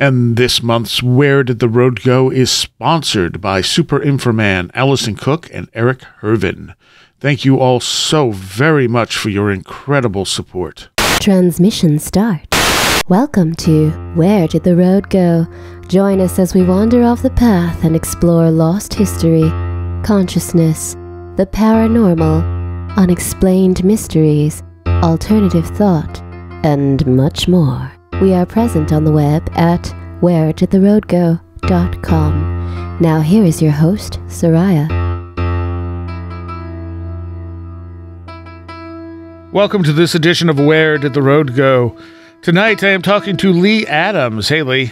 And this month's Where Did the Road Go is sponsored by Super Inframan Allison Cook and Eric Hervin. Thank you all so very much for your incredible support. Transmission start. Welcome to Where Did the Road Go? Join us as we wander off the path and explore lost history, consciousness, the paranormal, unexplained mysteries, alternative thought, and much more. We are present on the web at wheredidtheroadgo.com. Now here is your host, Seriah. Welcome to this edition of Where Did the Road Go? Tonight I am talking to Lee Adams. Hey, Lee.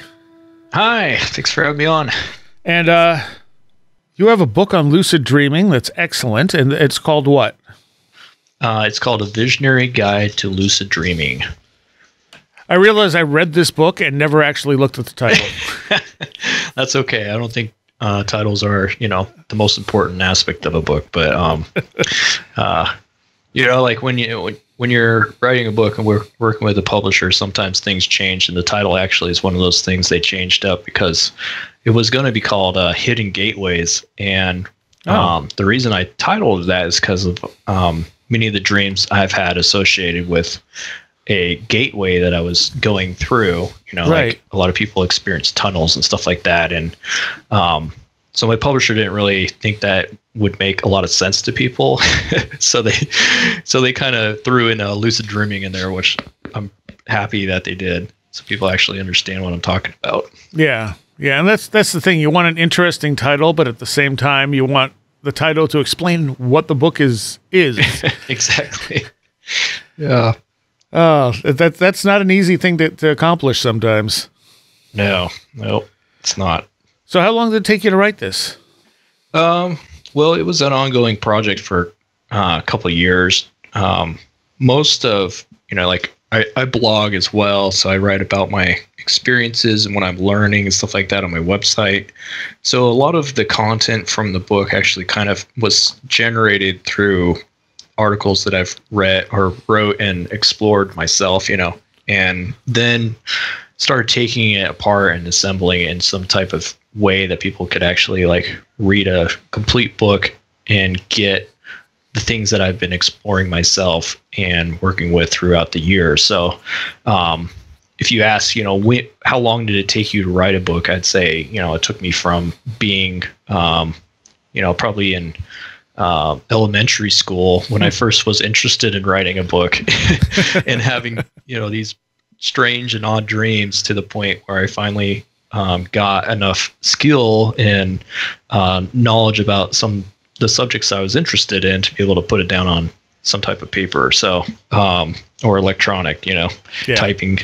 Hi, thanks for having me on. And uh, you have a book on lucid dreaming that's excellent, and it's called what? Uh, it's called A Visionary Guide to Lucid Dreaming. I realize I read this book and never actually looked at the title. That's okay. I don't think uh, titles are, you know, the most important aspect of a book, but um, uh, you know, like when you when, when you're writing a book and we're working with a publisher, sometimes things change, and the title actually is one of those things they changed up because it was going to be called uh, Hidden Gateways, and Oh. um, the reason I titled that is because of um, many of the dreams I've had associated with a gateway that I was going through. You know, Right. like a lot of people experience tunnels and stuff like that, and um, so my publisher didn't really think that would make a lot of sense to people, so they so they kind of threw in a lucid dreaming in there, which I'm happy that they did, so people actually understand what I'm talking about. yeah, yeah, and that's that's the thing. You want an interesting title, but at the same time, you want the title to explain what the book is is. exactly. Yeah. Oh, that that's not an easy thing to, to accomplish sometimes. No, no, it's not. So, how long did it take you to write this? Um, well, it was an ongoing project for uh, a couple of years. Um, most of, you know, like I, I blog as well, so I write about my experiences and what I'm learning and stuff like that on my website. So a lot of the content from the book actually kind of was generated through articles that I've read or wrote and explored myself, you know, and then started taking it apart and assembling it in some type of way that people could actually like read a complete book and get the things that I've been exploring myself and working with throughout the year. So, um, if you ask, you know, when, how long did it take you to write a book? I'd say, you know, it took me from being, um, you know, probably in uh, elementary school when I first was interested in writing a book and having, you know, these strange and odd dreams to the point where I finally um, got enough skill and uh, knowledge about some the subjects I was interested in to be able to put it down on some type of paper or so um, or electronic, you know, Yeah. typing.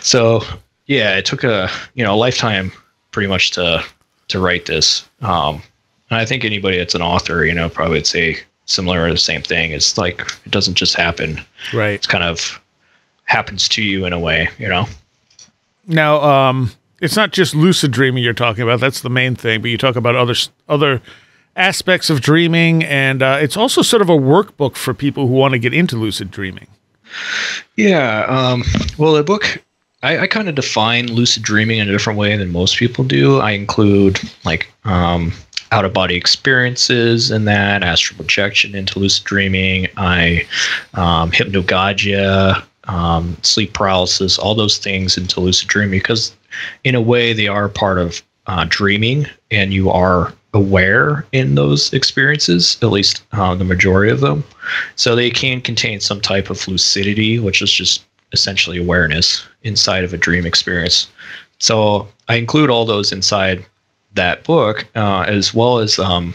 So yeah, it took a you know a lifetime pretty much to to write this. Um, and I think anybody that's an author, you know, probably would say similar or the same thing. It's like it doesn't just happen. Right It's kind of happens to you in a way, you know. now, um, it's not just lucid dreaming you're talking about. That's the main thing, but you talk about other other aspects of dreaming, and uh, it's also sort of a workbook for people who want to get into lucid dreaming. Yeah. Um, well, the book, I, I kind of define lucid dreaming in a different way than most people do. I include like um, out of body experiences in that, astral projection into lucid dreaming. I um, hypnagogia, um, sleep paralysis, all those things into lucid dreaming because, in a way, they are part of uh, dreaming, and you are aware in those experiences, at least uh, the majority of them. So they can contain some type of lucidity, which is just essentially awareness inside of a dream experience. So I include all those inside that book, uh, as well as um,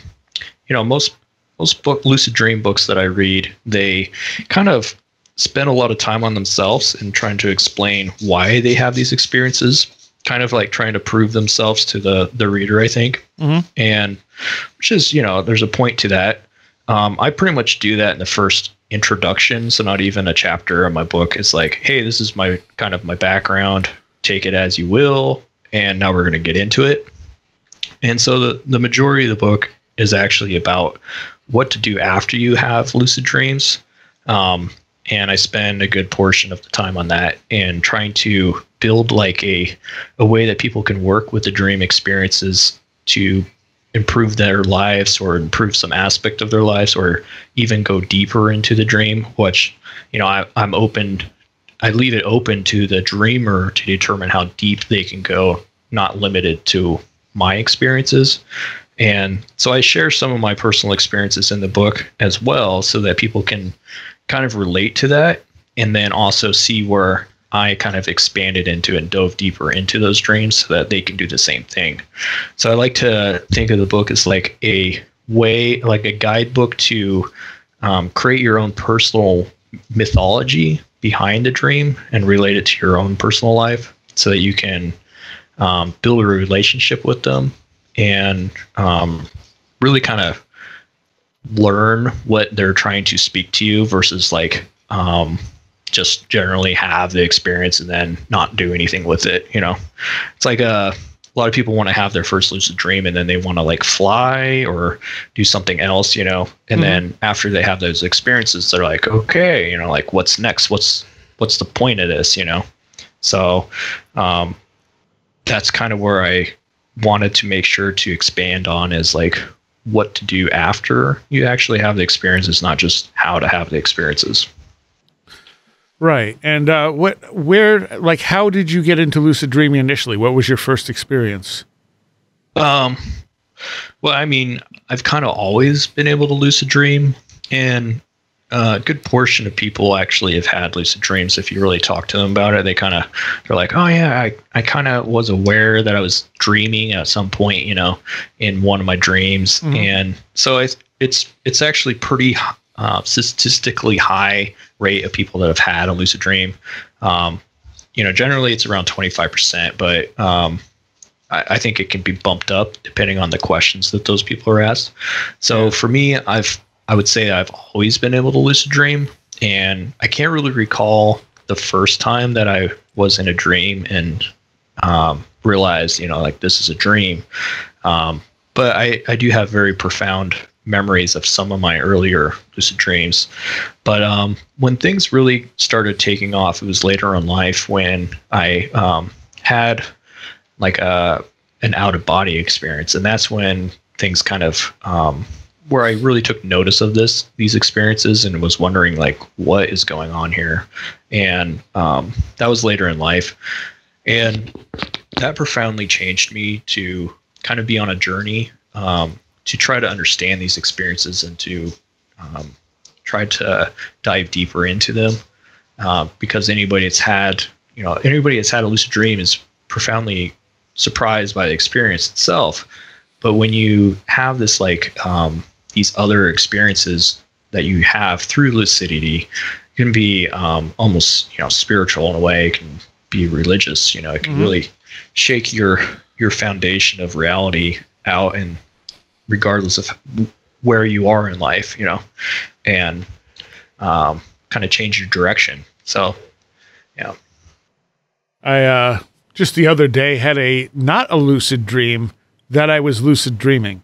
you know most most book lucid dream books that I read. They kind of spend a lot of time on themselves and trying to explain why they have these experiences. Kind of like trying to prove themselves to the the reader, I think, Mhm. and which is you know there's a point to that. Um, I pretty much do that in the first introduction, so not even a chapter of my book. It's like, hey, this is my kind of my background. Take it as you will, and now we're going to get into it. And so the the majority of the book is actually about what to do after you have lucid dreams. Um, and I spend a good portion of the time on that and trying to build like a a way that people can work with the dream experiences to improve their lives or improve some aspect of their lives or even go deeper into the dream which you know I, i'm open i leave it open to the dreamer to determine how deep they can go not limited to my experiences and so i share some of my personal experiences in the book as well so that people can kind of relate to that and then also see where I kind of expanded into and dove deeper into those dreams so that they can do the same thing. So I like to think of the book as like a way, like a guidebook to um, create your own personal mythology behind the dream and relate it to your own personal life so that you can um, build a relationship with them and um, really kind of learn what they're trying to speak to you versus like um, just generally have the experience and then not do anything with it. You know, it's like a, uh, a lot of people want to have their first lucid dream and then they want to like fly or do something else, you know, and mm-hmm. then after they have those experiences, they're like, okay, you know, like what's next? What's, what's the point of this, you know? So, um, that's kind of where I wanted to make sure to expand on is like what to do after you actually have the experiences, not just how to have the experiences. Right. And uh, what, where, like, how did you get into lucid dreaming initially? What was your first experience? Um, well, I mean, I've kind of always been able to lucid dream, and uh, a good portion of people actually have had lucid dreams. If you really talk to them about it, they kind of they're like, "Oh yeah, I, I kind of was aware that I was dreaming at some point, you know, in one of my dreams." Mm-hmm. And so it's it's it's actually pretty uh, statistically high rate of people that have had a lucid dream. Um, you know, generally it's around 25%, but um, I, I, think it can be bumped up depending on the questions that those people are asked. So for me, I've I would say I've always been able to lucid dream, and I can't really recall the first time that I was in a dream and um, realized, you know, like this is a dream. Um, but I, I do have very profound memories of some of my earlier lucid dreams. But um, when things really started taking off, it was later in life when I um, had like a an out of body experience, and that's when things kind of um, where I really took notice of this these experiences and was wondering like what is going on here, and um, that was later in life, and that profoundly changed me to kind of be on a journey um, to try to understand these experiences and to um, try to dive deeper into them. Uh, because anybody that's had, you know, anybody that's had a lucid dream is profoundly surprised by the experience itself. But when you have this, like, um, these other experiences that you have through lucidity, can be um, almost, you know, spiritual in a way. It can be religious. You know, it can mm-hmm. really shake your your foundation of reality out and regardless of where you are in life, you know, and um, kind of change your direction. So, yeah. I uh, just the other day had a not a lucid dream that I was lucid dreaming.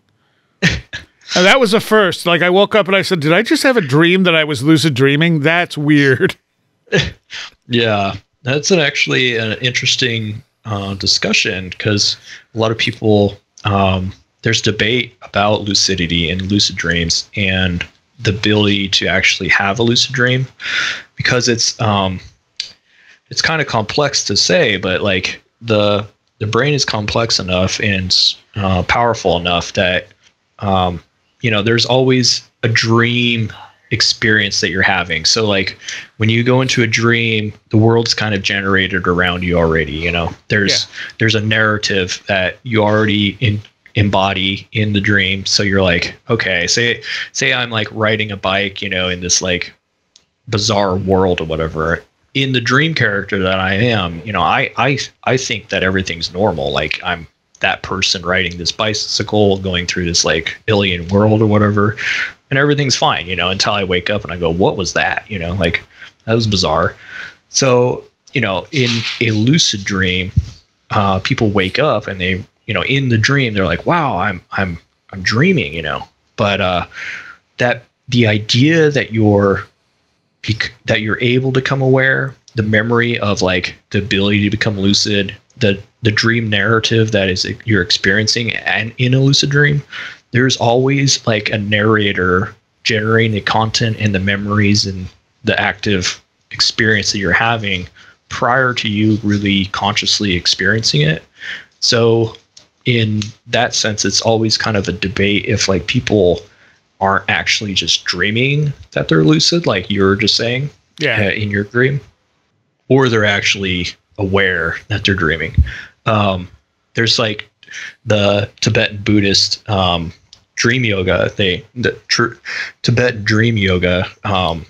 That was a first. Like I woke up and I said, "Did I just have a dream that I was lucid dreaming?" That's weird. yeah, that's an actually an interesting uh, discussion because a lot of people um, there's debate about lucidity and lucid dreams and the ability to actually have a lucid dream because it's um it's kind of complex to say but like the the brain is complex enough and uh, powerful enough that um you know there's always a dream experience that you're having so like when you go into a dream the world's kind of generated around you already you know there's yeah. there's a narrative that you already in, embody in the dream. So you're like, okay, say say I'm like riding a bike, you know, in this like bizarre world or whatever. In the dream character that I am, you know, I I I think that everything's normal. Like I'm that person riding this bicycle, going through this like alien world or whatever, and everything's fine, you know, until I wake up and I go, what was that? You know, like that was bizarre. So, you know, in a lucid dream, uh, people wake up and they you know in the dream they're like wow i'm i'm i'm dreaming you know but uh that the idea that you're that you're able to become aware, the memory of like the ability to become lucid, the the dream narrative that is you're experiencing and in a lucid dream, there's always like a narrator generating the content and the memories and the active experience that you're having prior to you really consciously experiencing it. So in that sense, it's always kind of a debate if like people aren't actually just dreaming that they're lucid, like you're just saying, Yeah. uh, in your dream, or they're actually aware that they're dreaming. Um, there's like the Tibetan Buddhist um, dream yoga. They the tr- Tibetan dream yoga um,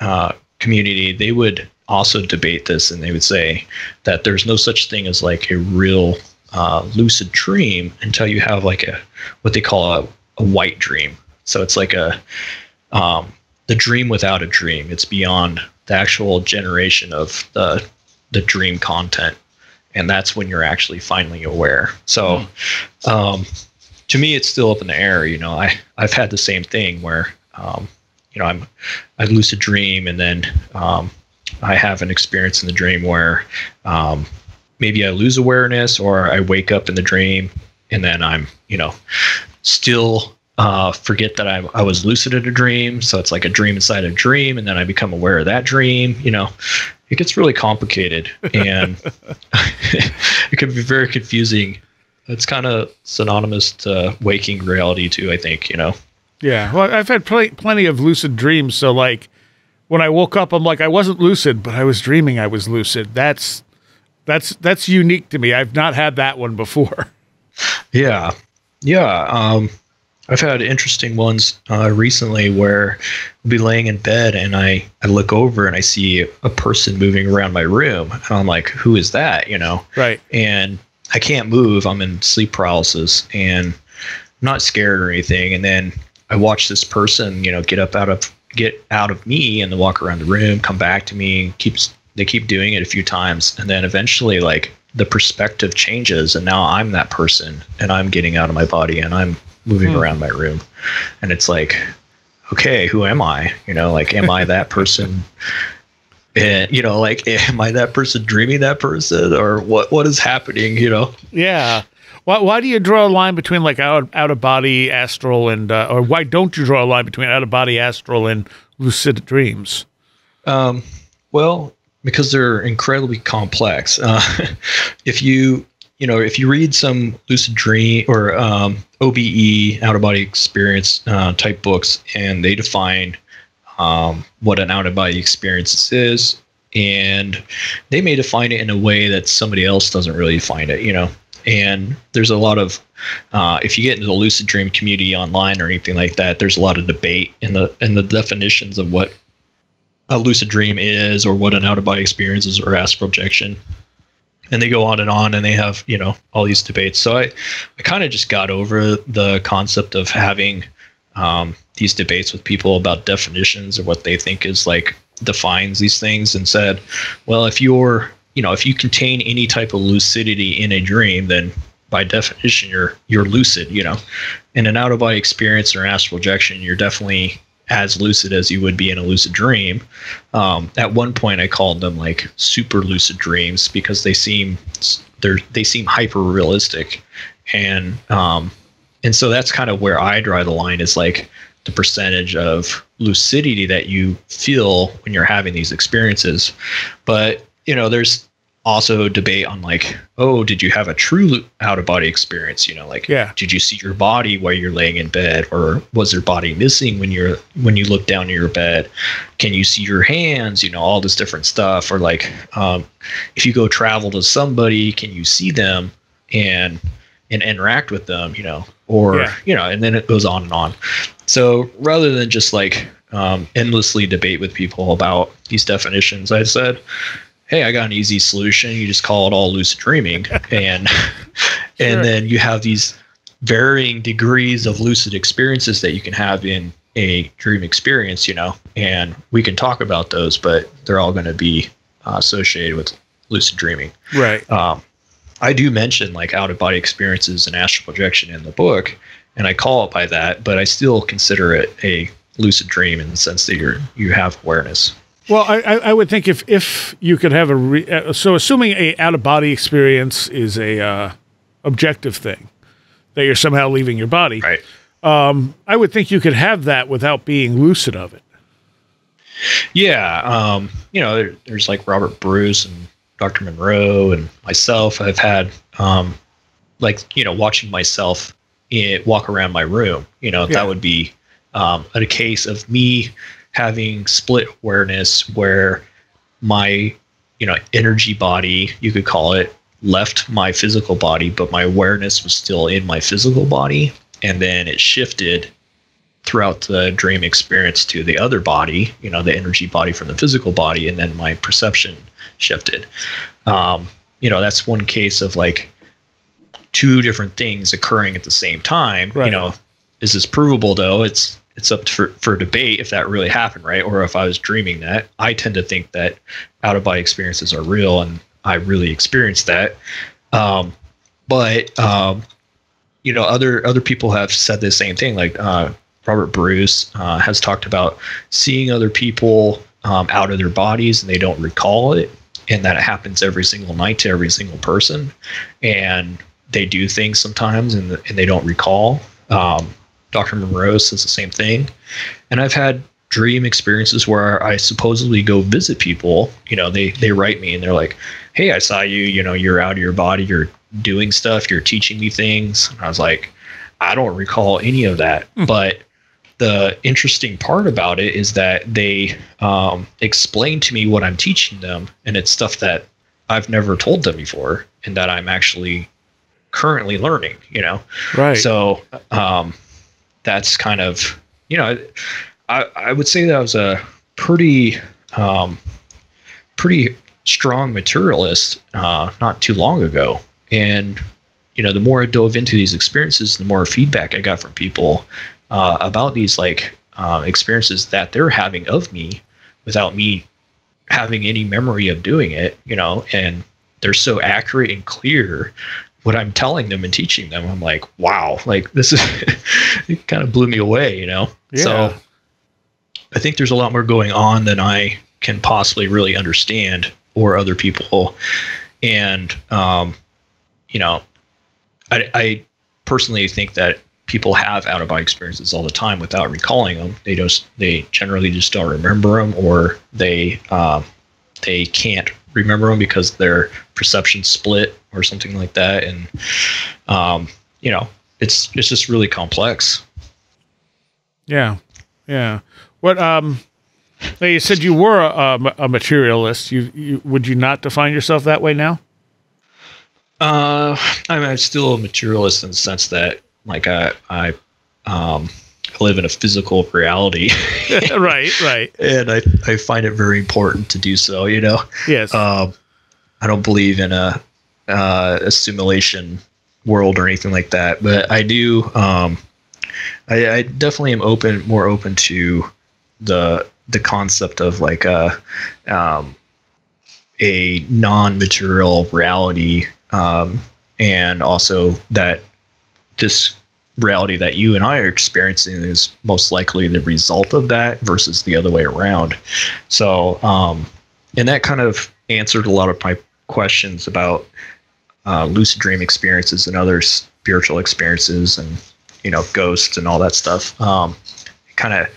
uh, community. They would also debate this, and they would say that there's no such thing as like a real uh, lucid dream until you have like a what they call a, a white dream. So it's like a um, the dream without a dream. It's beyond the actual generation of the the dream content, and that's when you're actually finally aware. So, um, to me, it's still up in the air. You know, I I've had the same thing where um, you know I'm I lucid dream, and then um, I have an experience in the dream where um, maybe I lose awareness, or I wake up in the dream, and then I'm you know still uh, forget that I, I was lucid in a dream. So it's like a dream inside a dream, and then I become aware of that dream. You know, it gets really complicated, and it can be very confusing. It's kind of synonymous to waking reality too. I think you know. Yeah. Well, I've had pl- plenty of lucid dreams. So, like, when I woke up, I'm like, I wasn't lucid, but I was dreaming I was lucid. That's that's that's unique to me. I've not had that one before. Yeah, yeah. Um, I've had interesting ones uh, recently where I'll be laying in bed and I, I look over and I see a person moving around my room and I'm like, who is that? You know, Right. and I can't move. I'm in sleep paralysis and I'm not scared or anything. And then I watch this person, you know, get up out of get out of me and then walk around the room, come back to me, keeps they keep doing it a few times, and then eventually like the perspective changes and now I'm that person and I'm getting out of my body and I'm moving around my room. And it's like, okay, who am I? You know, like am I that person? And you know, like am I that person dreaming that person or what what is happening, you know? Yeah. Why, why do you draw a line between like out out of body astral and uh, or why don't you draw a line between out of body astral and lucid dreams? Um, well, because they're incredibly complex. Uh, if you you know if you read some lucid dream or um, OBE out of body experience uh, type books, and they define um, what an out of body experience is, and they may define it in a way that somebody else doesn't really define it. You know. And there's a lot of, uh, if you get into the lucid dream community online or anything like that, there's a lot of debate in the in the definitions of what a lucid dream is or what an out of body experience is or astral projection and they go on and on and they have you know all these debates. So i i kind of just got over the concept of having um, these debates with people about definitions or what they think is like defines these things and said well if you're you know if you contain any type of lucidity in a dream then by definition you're you're lucid you know. In an out of body experience or astral projection you're definitely as lucid as you would be in a lucid dream. Um, at one point, I called them like super lucid dreams because they seem they're they seem hyper realistic, and um, and so that's kind of where I draw the line is like the percentage of lucidity that you feel when you're having these experiences. But you know, there's also debate on like, oh, did you have a true out of body experience? You know, like, Yeah. did you see your body while you're laying in bed, or was your body missing when you're when you look down in your bed? Can you see your hands? You know, all this different stuff. Or like, um, if you go travel to somebody, can you see them and and interact with them? You know, or Yeah. you know, and then it goes on and on. So rather than just like um, endlessly debate with people about these definitions, I said, hey, I got an easy solution. You just call it all lucid dreaming, and Sure. and then you have these varying degrees of lucid experiences that you can have in a dream experience. You know, and we can talk about those, but they're all going to be uh, associated with lucid dreaming. Right. Um, I do mention like out of body experiences and astral projection in the book, and I call it by that, but I still consider it a lucid dream in the sense that you're you have awareness. Well, I, I would think if if you could have a re, uh, so assuming a out of body experience is a uh, objective thing that you're somehow leaving your body, Right. I would think you could have that without being lucid of it. Yeah, um, you know, there, there's like Robert Bruce and Dr. Monroe and myself. I've had um, like you know watching myself in, walk around my room. You know, Yeah. that would be um, a case of me having split awareness where my you know energy body, you could call it, left my physical body, but my awareness was still in my physical body, and then it shifted throughout the dream experience to the other body, you know, the energy body from the physical body, and then my perception shifted. Um, you know, that's one case of like two different things occurring at the same time. You know, is this provable though? It's it's up for, for debate if that really happened, right? Or if I was dreaming that. I tend to think that out of body experiences are real and I really experienced that. Um, but um, you know, other other people have said the same thing. Like uh, Robert Bruce uh, has talked about seeing other people um, out of their bodies and they don't recall it, and that it happens every single night to every single person, and they do things sometimes and, and they don't recall. Um, Dr. Monroe says the same thing, and I've had dream experiences where I supposedly go visit people. You know, they they write me and they're like, "Hey, I saw you. You know, you're out of your body. You're doing stuff. You're teaching me things." And I was like, "I don't recall any of that." But the interesting part about it is that they um, explain to me what I'm teaching them, and it's stuff that I've never told them before, and that I'm actually currently learning. You know, Right. so um, that's kind of you know, I I would say that I was a pretty um, pretty strong materialist uh, not too long ago, and you know, the more I dove into these experiences, the more feedback I got from people uh, about these like uh, experiences that they're having of me without me having any memory of doing it. You know, and they're so accurate and clear what I'm telling them and teaching them. I'm like, wow, like this is it kind of blew me away, you know. Yeah. So I think there's a lot more going on than I can possibly really understand or other people. And um, you know, I, I personally think that people have out of body experiences all the time without recalling them. They just they generally just don't remember them, or they um, they can't remember them because their perception split or something like that. And um, you know, it's it's just really complex. Yeah, yeah. What um, now you said you were a, a, a materialist. You, you would you not define yourself that way now? Uh, I mean, I'm still a materialist in the sense that, like, I I um, live in a physical reality, right, right. and I I find it very important to do so. You know, Yes. um, I don't believe in a uh, a simulation world or anything like that, but I do. Um, I, I definitely am open, more open to the the concept of like a um, a non-material reality, um, and also that this reality that you and I are experiencing is most likely the result of that versus the other way around. So, um, and that kind of answered a lot of my questions about uh, lucid dream experiences and other spiritual experiences and you know ghosts and all that stuff um, kind of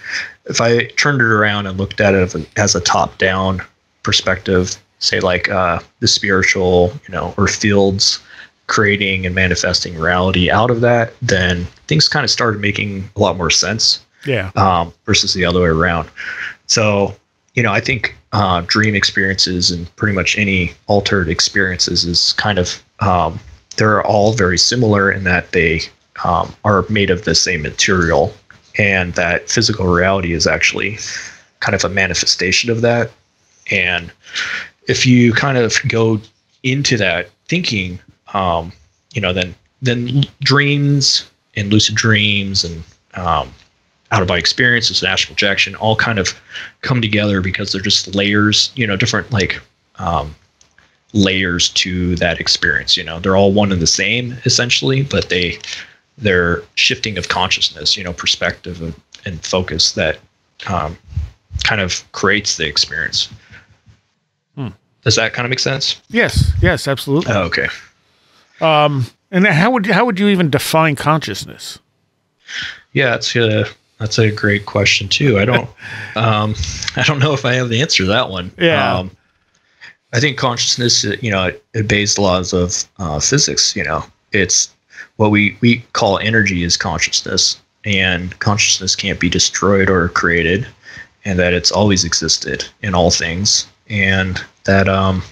if i turned it around and looked at it as a top down perspective say like uh, the spiritual you know or fields creating and manifesting reality out of that then things kind of started making a lot more sense yeah. um, versus the other way around. So, you know, I think uh, dream experiences and pretty much any altered experiences is kind of um, they're all very similar in that they um, are made of the same material, and that physical reality is actually kind of a manifestation of that. And if you kind of go into that thinking, um, you know, then then dreams and lucid dreams and um, out of body experiences and astral projection all kind of come together because they're just layers, you know, different like um, layers to that experience. You know, they're all one and the same essentially, but they they're shifting of consciousness, you know, perspective and, and focus that um, kind of creates the experience. Hmm. Does that kind of make sense? Yes, yes, absolutely. Oh, okay. And how would how would you even define consciousness? Yeah, that's a that's a great question too. I don't um, I don't know if I have the answer to that one. Yeah. Um, I think consciousness, uh, you know, it obeys the laws of uh, physics. You know, it's what we we call energy is consciousness, and consciousness can't be destroyed or created, and that it's always existed in all things, and that um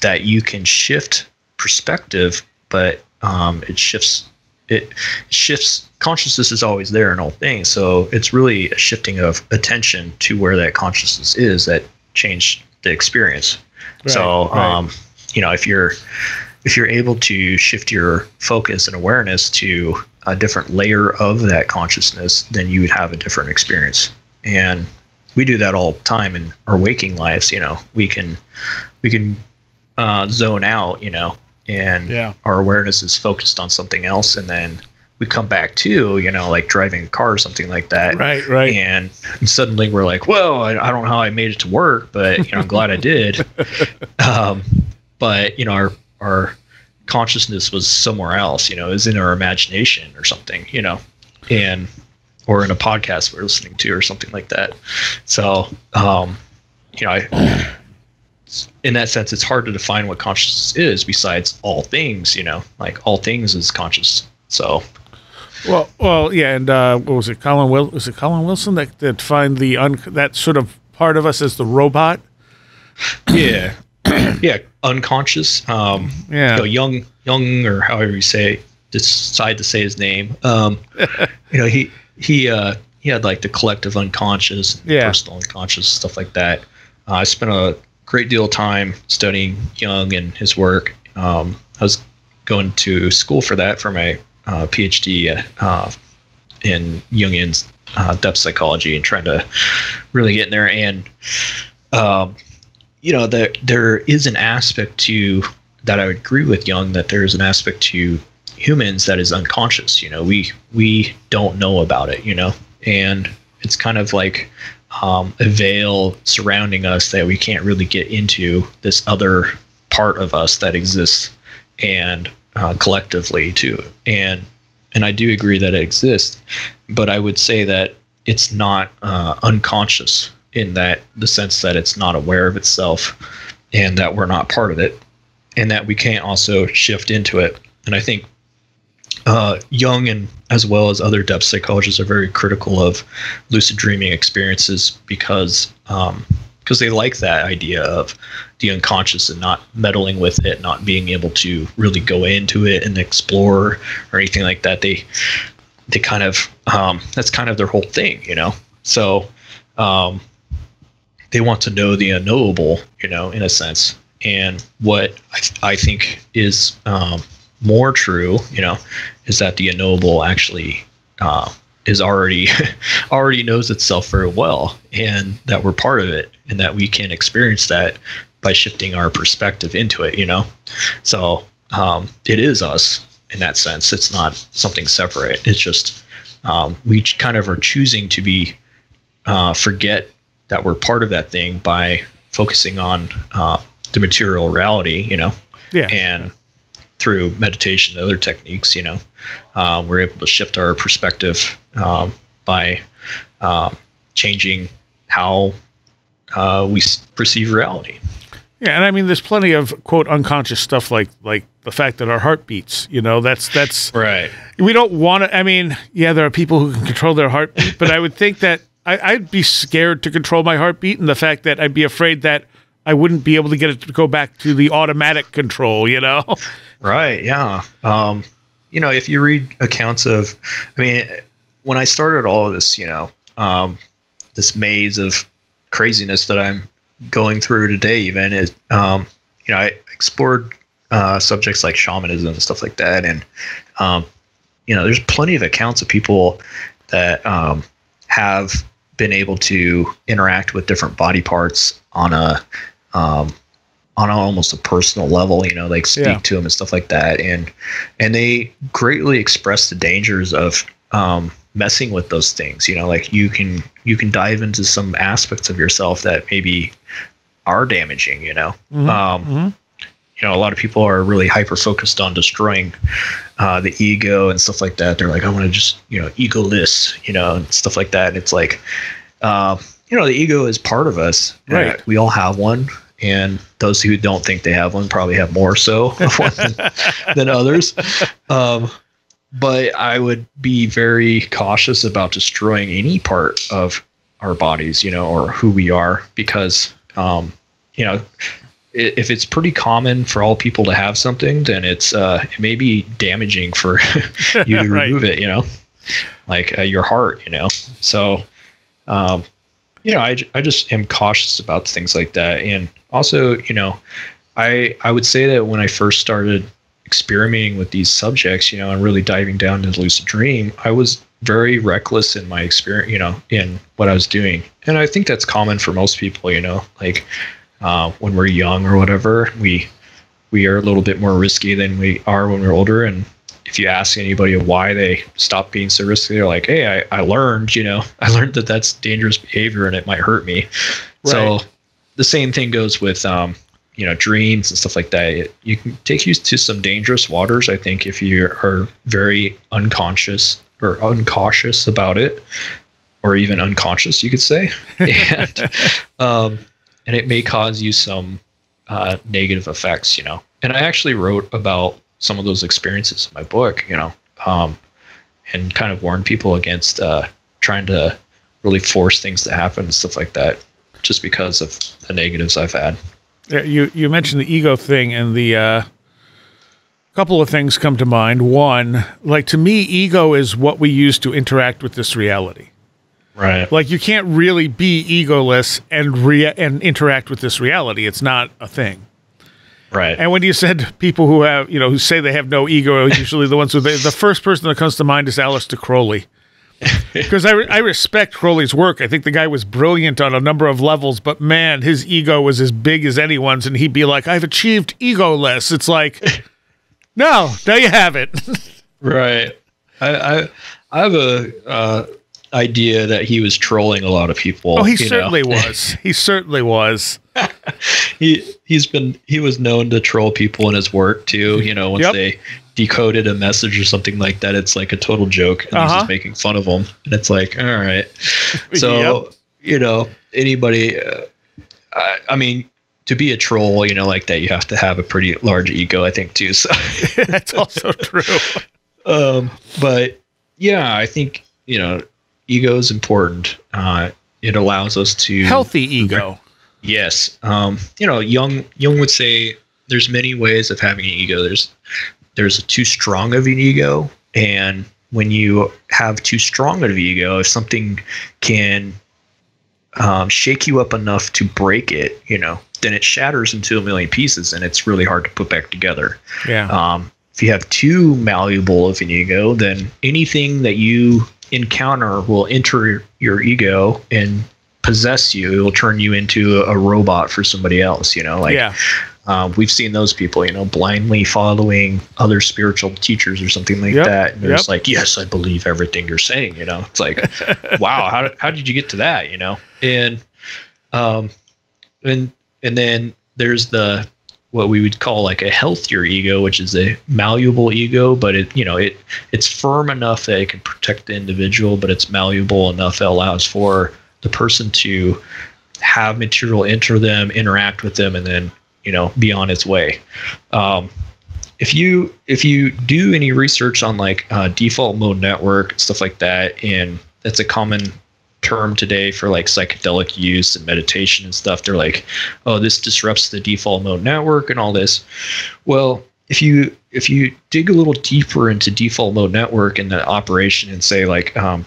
that you can shift perspective, but um, it shifts it shifts consciousness is always there in all things. So it's really a shifting of attention to where that consciousness is that change the experience. So Right, right. um you know if you're if you're able to shift your focus and awareness to a different layer of that consciousness then you would have a different experience. And we do that all the time in our waking lives you know we can we can uh, zone out you know and Yeah. our awareness is focused on something else and then we come back to you know like driving a car or something like that Right, right. and suddenly we're like whoa I, I don't know how i made it to work but you know i'm glad i did um, but you know our our consciousness was somewhere else you know it was in our imagination or something you know and or in a podcast we're listening to or something like that so um you know i in that sense it's hard to define what consciousness is besides all things you know like all things is conscious so Well, well, yeah, and uh, what was it? Colin Will was it Colin Wilson that that defined the un- that sort of part of us as the robot? yeah yeah unconscious um Yeah. you know, Jung Jung or however you say decide to say his name um you know he he uh he had like the collective unconscious Yeah. personal unconscious stuff like that uh, i spent a great deal of time studying Jung and his work um i was going to school for that for my uh, phd uh, in jungian uh, depth psychology and trying to really get in there and um you know there there is an aspect to that I would agree with Jung that there is an aspect to humans that is unconscious. You know, we we don't know about it. You know, and it's kind of like um, a veil surrounding us that we can't really get into this other part of us that exists and uh, collectively too. And and I do agree that it exists, but I would say that it's not uh, unconscious in that the sense that it's not aware of itself and that we're not part of it and that we can't also shift into it and i think uh, Jung and as well as other depth psychologists are very critical of lucid dreaming experiences because um, because they like that idea of the unconscious and not meddling with it, not being able to really go into it and explore or anything like that. They they kind of um, that's kind of their whole thing, you know. So um, they want to know the unknowable, you know, in a sense. And what I, th- I think is um, more true, you know, is that the unknowable actually uh, is already already knows itself very well, and that we're part of it, and that we can experience that by shifting our perspective into it, you know. So um, it is us in that sense. It's not something separate. It's just um, we kind of are choosing to be uh, forget that we're part of that thing by focusing on uh, the material reality, you know, Yeah. and through meditation and other techniques, you know, uh, we're able to shift our perspective um, by uh, changing how uh, we perceive reality. Yeah, and I mean, there's plenty of quote unconscious stuff like like the fact that our heart beats. You know, that's that's Right. we don't want to. I mean, yeah, there are people who can control their heartbeat, but I would think that I, I'd be scared to control my heartbeat, and the fact that I'd be afraid that I wouldn't be able to get it to go back to the automatic control. You know, Right. Yeah. Um, you know, if you read accounts of, I mean, when I started all of this, you know, um, this maze of craziness that I'm going through today, even is, um, you know, I explored uh, subjects like shamanism and stuff like that, and um, you know, there's plenty of accounts of people that um, have been able to interact with different body parts on a um, on a, almost a personal level, you know, like speak Yeah. to them and stuff like that, and and they greatly express the dangers of um, messing with those things you know like you can you can dive into some aspects of yourself that maybe are damaging you know? Um you know a lot of people are really hyper focused on destroying uh, the ego and stuff like that. They're like i want to just you know egoless you know and stuff like that. And it's like uh, you know the ego is part of us. Right. Uh, we all have one. And those who don't think they have one probably have more so of one than, than others. Um, but I would be very cautious about destroying any part of our bodies, you know, or who we are, because, um, you know, if it's pretty common for all people to have something, then it's uh, it may be damaging for you to Right. remove it, you know, like uh, your heart, you know. So, um, you know, I I just am cautious about things like that, and also, you know, I I would say that when I first started experimenting with these subjects, you know, and really diving down into lucid dream, I was very reckless in my experience, you know, in what I was doing. And I think that's common for most people, you know, like uh, when we're young or whatever, we we are a little bit more risky than we are when we're older. And if you ask anybody why they stopped being so risky, they're like, "Hey, I, I learned, you know, I learned that that's dangerous behavior and it might hurt me." So the same thing goes with um, you know dreams and stuff like that. It, you can take you to some dangerous waters. I think if you are very unconscious or uncautious about it, or even unconscious, you could say, and um, and it may cause you some uh, negative effects. You know, and I actually wrote about some of those experiences in my book. You know, um, and kind of warned people against uh, trying to really force things to happen and stuff like that, just because of the negatives I've had. Yeah, you you mentioned the ego thing, and the uh, couple of things come to mind. One, like to me, ego is what we use to interact with this reality. Right. Like you can't really be egoless and rea- and interact with this reality. It's not a thing. Right. And when you said people who have, you know, who say they have no ego, are usually the ones who they, the first person that comes to mind is Aleister Crowley. Because I, re- I respect Crowley's work. I think the guy was brilliant on a number of levels, but man, his ego was as big as anyone's, and he'd be like, "I've achieved egoless." It's like, no, there you have it. Right. I I, I have a uh, idea that he was trolling a lot of people. oh, he you know. certainly was. He certainly was. he he's been he was known to troll people in his work too. You know, once Yep. they decoded a message or something like that, it's like a total joke, and he's Uh-huh. just making fun of them. And it's like, all right. So Yep. you know, anybody. Uh, I, I mean, to be a troll, you know, like that, you have to have a pretty large ego, I think, too. So, That's also true. um, but yeah, I think you know, ego is important. Uh, it allows us to Healthy ego. Yes. Um, you know, Jung Jung would say there's many ways of having an ego. There's there's too strong of an ego, and when you have too strong of an ego, if something can um, shake you up enough to break it, you know, then it shatters into a million pieces, and it's really hard to put back together. Yeah. Um, if you have too malleable of an ego, then anything that you encounter will enter your ego and possess you. It will turn you into a robot for somebody else. You know, like yeah. um, we've seen those people, you know, blindly following other spiritual teachers or something like Yep, that. And they're yep. just like, yes, I believe everything you're saying. You know, it's like, wow, how, how did you get to that? You know, and um, and and then there's the what we would call like a healthier ego, which is a malleable ego, but it you know it it's firm enough that it can protect the individual, but it's malleable enough that allows for the person to have material enter them, interact with them, and then you know be on its way. Um, if you if you do any research on like uh, default mode network stuff like that, and that's a common term today for like psychedelic use and meditation and stuff. They're like, oh, this disrupts the default mode network and all this. Well, if you if you dig a little deeper into default mode network and the operation and say like um,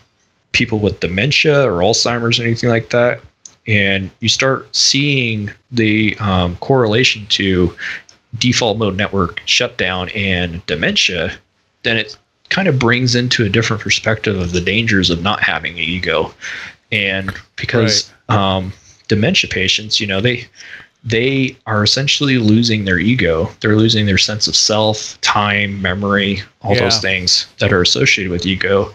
people with dementia or Alzheimer's or anything like that, and you start seeing the um, correlation to default mode network shutdown and dementia, then it kind of brings into a different perspective of the dangers of not having an ego. And because um, dementia patients, you know, they they are essentially losing their ego. They're losing their sense of self, time, memory, all Yeah. those things that are associated with ego.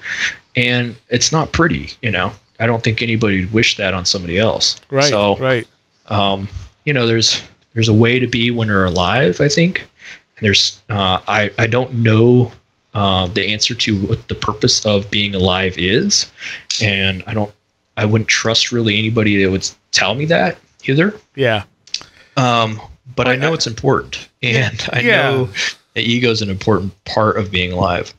And it's not pretty, you know. I don't think anybody would wish that on somebody else. Right. So, right. um, you know, there's there's a way to be when you're alive. I think. And there's uh, I I don't know uh, the answer to what the purpose of being alive is, and I don't I wouldn't trust really anybody that would tell me that either. Yeah. Um, but I know I- it's important, and I Yeah. know that ego is an important part of being alive.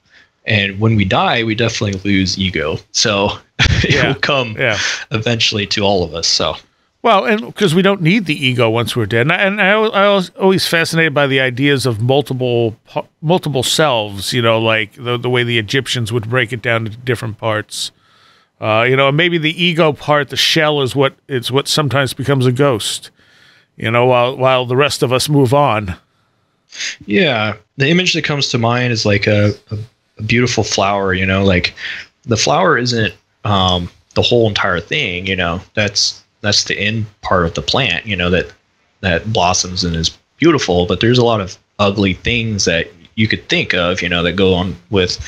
And when we die, we definitely lose ego. So it Yeah. will come Yeah. eventually to all of us. So Well, and because we don't need the ego once we're dead, and I, and I, I was always fascinated by the ideas of multiple multiple selves. You know, like the the way the Egyptians would break it down into different parts. Uh, you know, maybe the ego part, the shell, is what it's what sometimes becomes a ghost. You know, while while the rest of us move on. Yeah, the image that comes to mind is like a, a, a beautiful flower. You know, like the flower isn't um, the whole entire thing. You know, that's that's the end part of the plant. You know that that blossoms and is beautiful, but there's a lot of ugly things that you could think of. You know, that go on with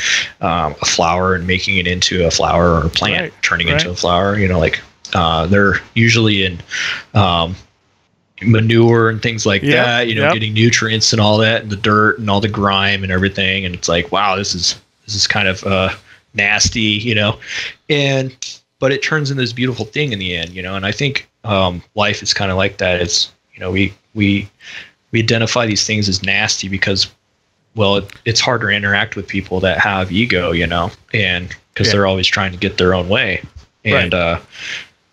um, a flower and making it into a flower or a plant Right, turning right. into a flower. You know, like uh, they're usually in um, manure and things like Yep, that. You know, yep. getting nutrients and all that, and the dirt and all the grime and everything. And it's like, wow, this is this is kind of uh, nasty, you know. And but it turns into this beautiful thing in the end, you know. And I think um, life is kind of like that. It's you know we we we identify these things as nasty because well it, it's hard to interact with people that have ego you know and because Yeah. they're always trying to get their own way and Right. uh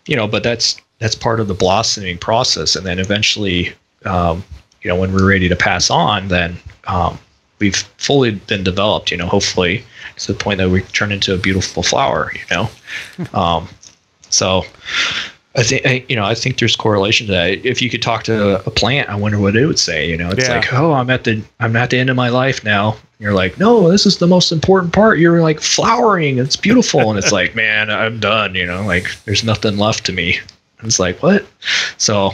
you know but that's that's part of the blossoming process and then eventually um you know when we're ready to pass on then um we've fully been developed you know hopefully to the point that we turn into a beautiful flower you know um so I think you know. I think there's correlation to that. If you could talk to a plant, I wonder what it would say. You know, it's Yeah. like, oh, I'm at the I'm at the end of my life now. You're like, no, this is the most important part. You're like flowering. It's beautiful, and it's like, man, I'm done. You know, like there's nothing left to me. And it's like, what? So,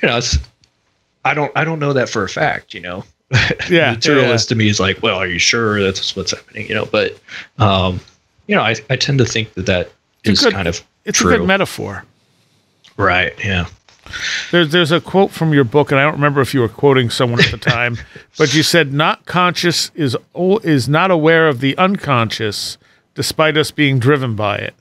you know, it's I don't I don't know that for a fact. You know, Yeah, materialist to me is like, well, are you sure that's what's happening? You know, but um, you know, I I tend to think that that It's is good- kind of It's true. a good metaphor. right. Yeah. There's there's a quote from your book, and I don't remember if you were quoting someone at the time, but you said, "Not conscious is is not aware of the unconscious, despite us being driven by it."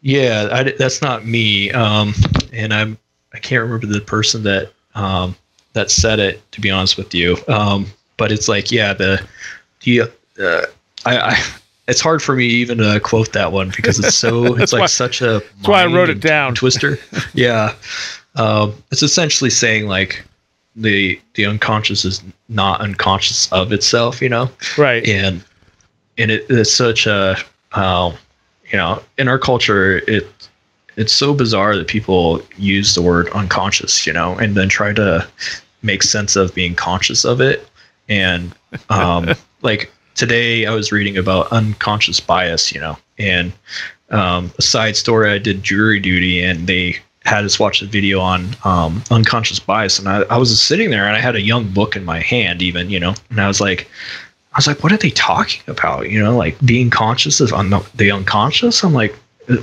Yeah, I, that's not me. Um, and I'm I can't remember the person that um, that said it. To be honest with you, um, but it's like yeah, the the uh, I, I it's hard for me even to quote that one because it's so it's like why- such a That's why I wrote it down. twister. yeah, um, it's essentially saying like the the unconscious is not unconscious of itself. You know, Right. and and it is such a um, you know in our culture it it's so bizarre that people use the word unconscious you know and then try to make sense of being conscious of it and um, like today i was reading about unconscious bias you know and um, a side story i did jury duty and they had us watch a video on um, unconscious bias and I, I was sitting there and i had a Jung book in my hand even you know and i was like I was like, what are they talking about? You know, like being conscious of un- the unconscious. I'm like,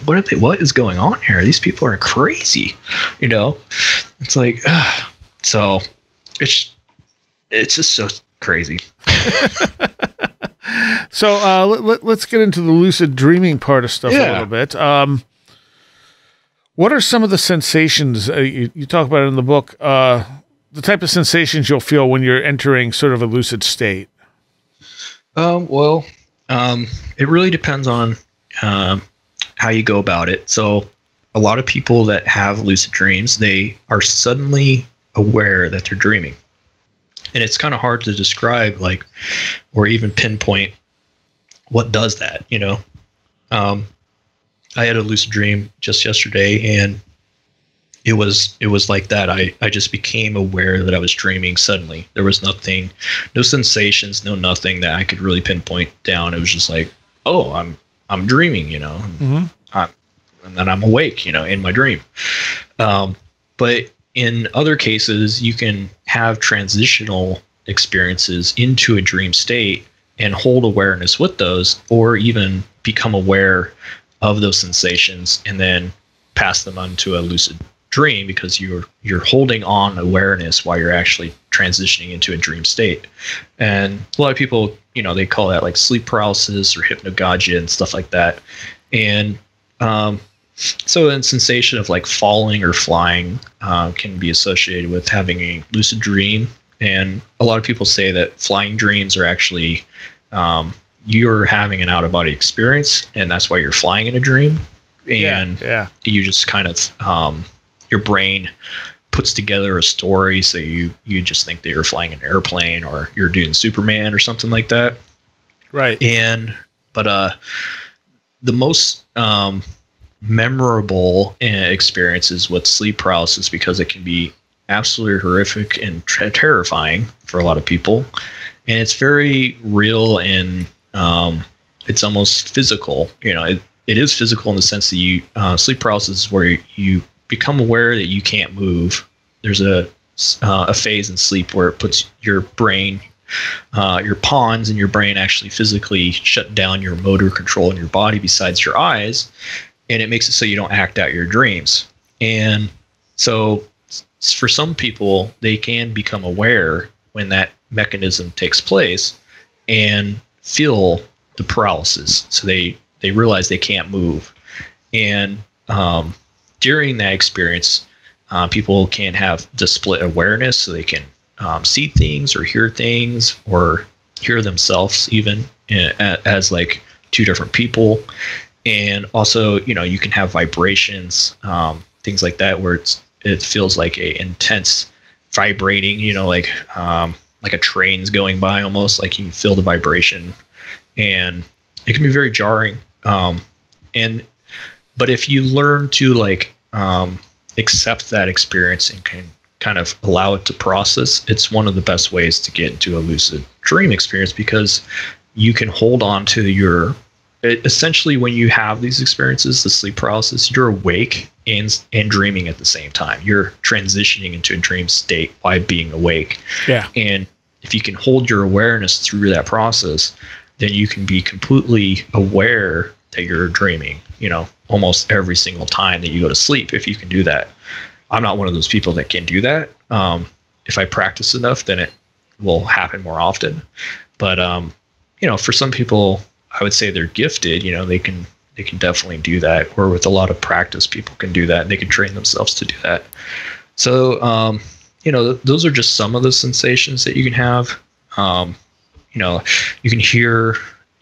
what are they? What is going on here? These people are crazy. You know, it's like, ugh. so it's it's just so crazy. So uh, let, let, let's get into the lucid dreaming part of stuff a little bit. Um, what are some of the sensations uh, you, you talk about in the book? Uh, the type of sensations you'll feel when you're entering sort of a lucid state. Um, well, um, it really depends on um, how you go about it. So, a lot of people that have lucid dreams, they are suddenly aware that they're dreaming, and it's kind of hard to describe, like, or even pinpoint what does that. You know, um, I had a lucid dream just yesterday, and it was it was like that. I I just became aware that I was dreaming suddenly. There was nothing no sensations, no nothing that I could really pinpoint down. It was just like, oh, I'm I'm dreaming, you know, Mhm. I'm, and then I'm awake, you know, in my dream. Um, but in other cases, you can have transitional experiences into a dream state and hold awareness with those, or even become aware of those sensations and then pass them on to a lucid dream because you're you're holding on awareness while you're actually transitioning into a dream state. And a lot of people, you know, they call that like sleep paralysis or hypnagogia and stuff like that. And um, so a sensation of like falling or flying uh, can be associated with having a lucid dream. And a lot of people say that flying dreams are actually um, you're having an out of body experience, and that's why you're flying in a dream. And yeah, yeah. you just kind of um, your brain puts together a story so you you just think that you're flying an airplane or you're doing Superman or something like that. Right. And but uh the most um memorable uh, experiences with sleep paralysis because it can be absolutely horrific and ter- terrifying for a lot of people. And it's very real and um, it's almost physical you know it, it is physical in the sense that you uh, sleep paralysis is where you, become aware that you can't move. There's a uh, a phase in sleep where it puts your brain uh, your pons in your brain actually physically shut down your motor control in your body besides your eyes and it makes it so you don't act out your dreams. And so for some people they can become aware when that mechanism takes place and feel the paralysis. So they they realize they can't move. And um, during that experience uh, people can have the split awareness so they can um, see things or hear things or hear themselves even in, as like two different people and also you know you can have vibrations um, things like that where it's it feels like a intense vibrating you know like um, like a train's going by almost like you feel the vibration. And it can be very jarring um, and but if you learn to like um, accept that experience and can kind of allow it to process it's one of the best ways to get into a lucid dream experience because you can hold on to your it, essentially when you have these experiences the sleep paralysis you're awake and and dreaming at the same time. You're transitioning into a dream state by being awake. Yeah. and if you can hold your awareness through that process then you can be completely aware that you're dreaming you know almost every single time that you go to sleep if you can do that. I'm not one of those people that can do that. Um, if i practice enough then it will happen more often. But um, you know for some people i would say they're gifted you know they can they can definitely do that. Or with a lot of practice people can do that. They can train themselves to do that. So um, you know th- those are just some of the sensations that you can have. Um, you know you can hear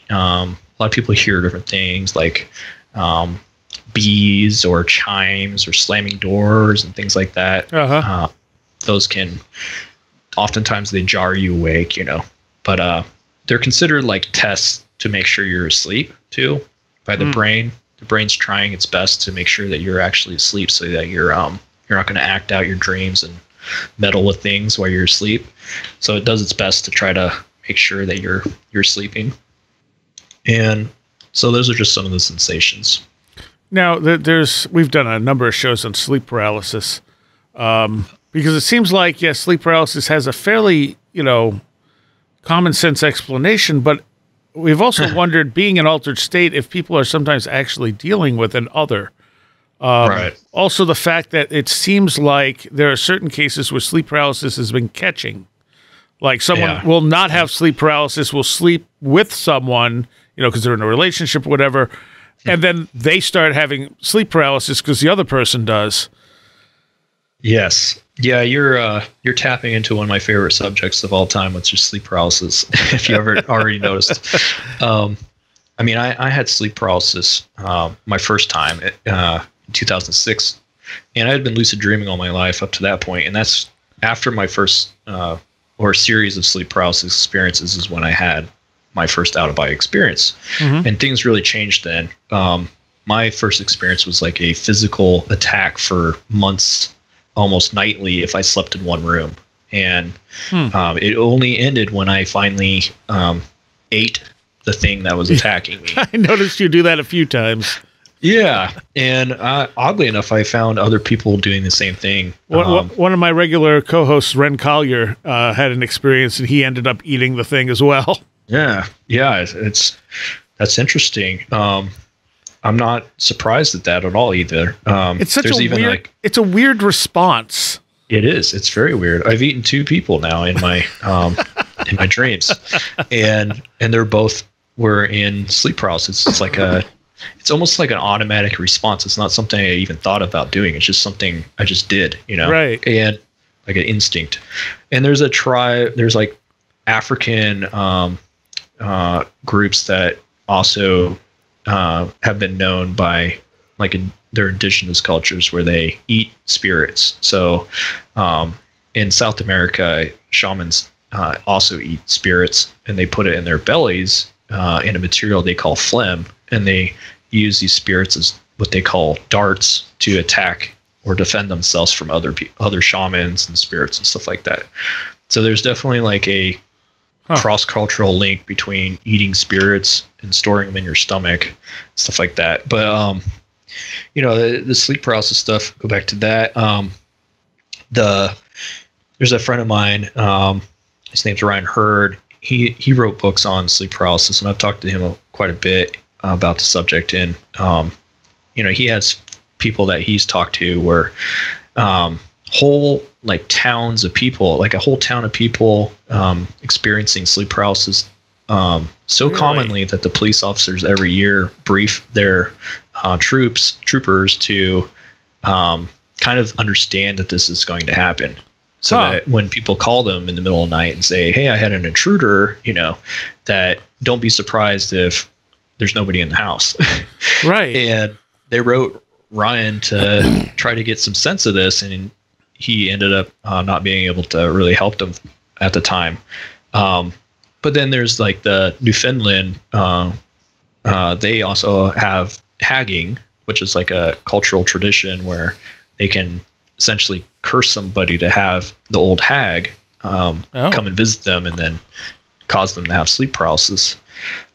um, a lot of people hear different things like um, bees or chimes or slamming doors and things like that. Uh-huh. uh, those can oftentimes they jar you awake you know. But uh, they're considered like tests to make sure you're asleep too by the Hmm. brain. The brain's trying its best to make sure that you're actually asleep so that you're um you're not going to act out your dreams and meddle with things while you're asleep. So it does its best to try to make sure that you're you're sleeping. And so those are just some of the sensations. Now, there's we've done a number of shows on sleep paralysis um, because it seems like yes, sleep paralysis has a fairly you know common sense explanation, but we've also wondered, being an altered state, if people are sometimes actually dealing with an other. Um, right Also, the fact that it seems like there are certain cases where sleep paralysis has been catching. Like someone Yeah. will not have sleep paralysis, will sleep with someone, you know, because they're in a relationship or whatever, and then they start having sleep paralysis because the other person does. Yes. Yeah, you're uh, you're tapping into one of my favorite subjects of all time, which is sleep paralysis. if you ever already noticed, um, I mean, I, I had sleep paralysis um, my first time uh, in 2006, and I had been lucid dreaming all my life up to that point, and that's after my first uh, or series of sleep paralysis experiences is when I had my first out of body experience, and things really changed then. Um, my first experience was like a physical attack for months almost nightly if I slept in one room. And um, it only ended when I finally um, ate the thing that was attacking me. I noticed you do that a few times. Yeah, and uh, oddly enough, I found other people doing the same thing. One, Um, one of my regular co-hosts, Ren Collier, uh, had an experience, and he ended up eating the thing as well. Yeah, yeah, it's, it's that's interesting. Um, I'm not surprised at that at all either. Um, It's such a even weird. like it's a weird response. it is. It's very weird. I've eaten two people now in my um, in my dreams, and and they're both were in sleep paralysis. It's like a, it's almost like an automatic response. It's not something I even thought about doing. It's just something I just did. You know, Right. And like an instinct. And there's a tribe. There's like African um, uh, groups that also uh, have been known by like in their indigenous cultures where they eat spirits. So um, in South America, shamans uh, also eat spirits and they put it in their bellies uh, in a material they call phlegm, and they use these spirits as what they call darts to attack or defend themselves from other other shamans and spirits and stuff like that. So there's definitely like a Huh. cross cultural link between eating spirits and storing them in your stomach, stuff like that. But um, you know, the, the sleep paralysis stuff. Go back to that. Um, the there's a friend of mine. Um, his name's Ryan Hurd. He he wrote books on sleep paralysis, and I've talked to him quite a bit about the subject. And um, you know, he has people that he's talked to where um, whole like towns of people, like a whole town of people, um, experiencing sleep paralysis um, so Really? commonly that the police officers every year brief their uh, troops troopers to um, kind of understand that this is going to happen so Huh. that when people call them in the middle of the night and say hey i had an intruder you know that don't be surprised if there's nobody in the house Right. and they wrote Ryan to try to get some sense of this, and he ended up uh, not being able to really help them at the time. Um, but then there's like the Newfoundland. Uh, uh, they also have hagging, which is like a cultural tradition where they can essentially curse somebody to have the old hag um, Oh. come and visit them, and then cause them to have sleep paralysis.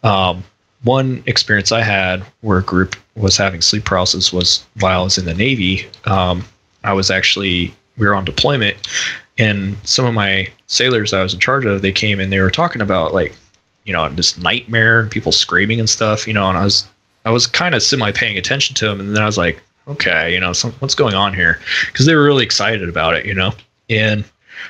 Um, one experience I had where a group was having sleep paralysis was while I was in the Navy. Um, I was actually we were on deployment, and some of my sailors I was in charge of they came and they were talking about like you know this nightmare and people screaming and stuff. You know, and I was I was kind of semi paying attention to them, and then I was like, okay, you know, some, what's going on here? Because they were really excited about it, you know, and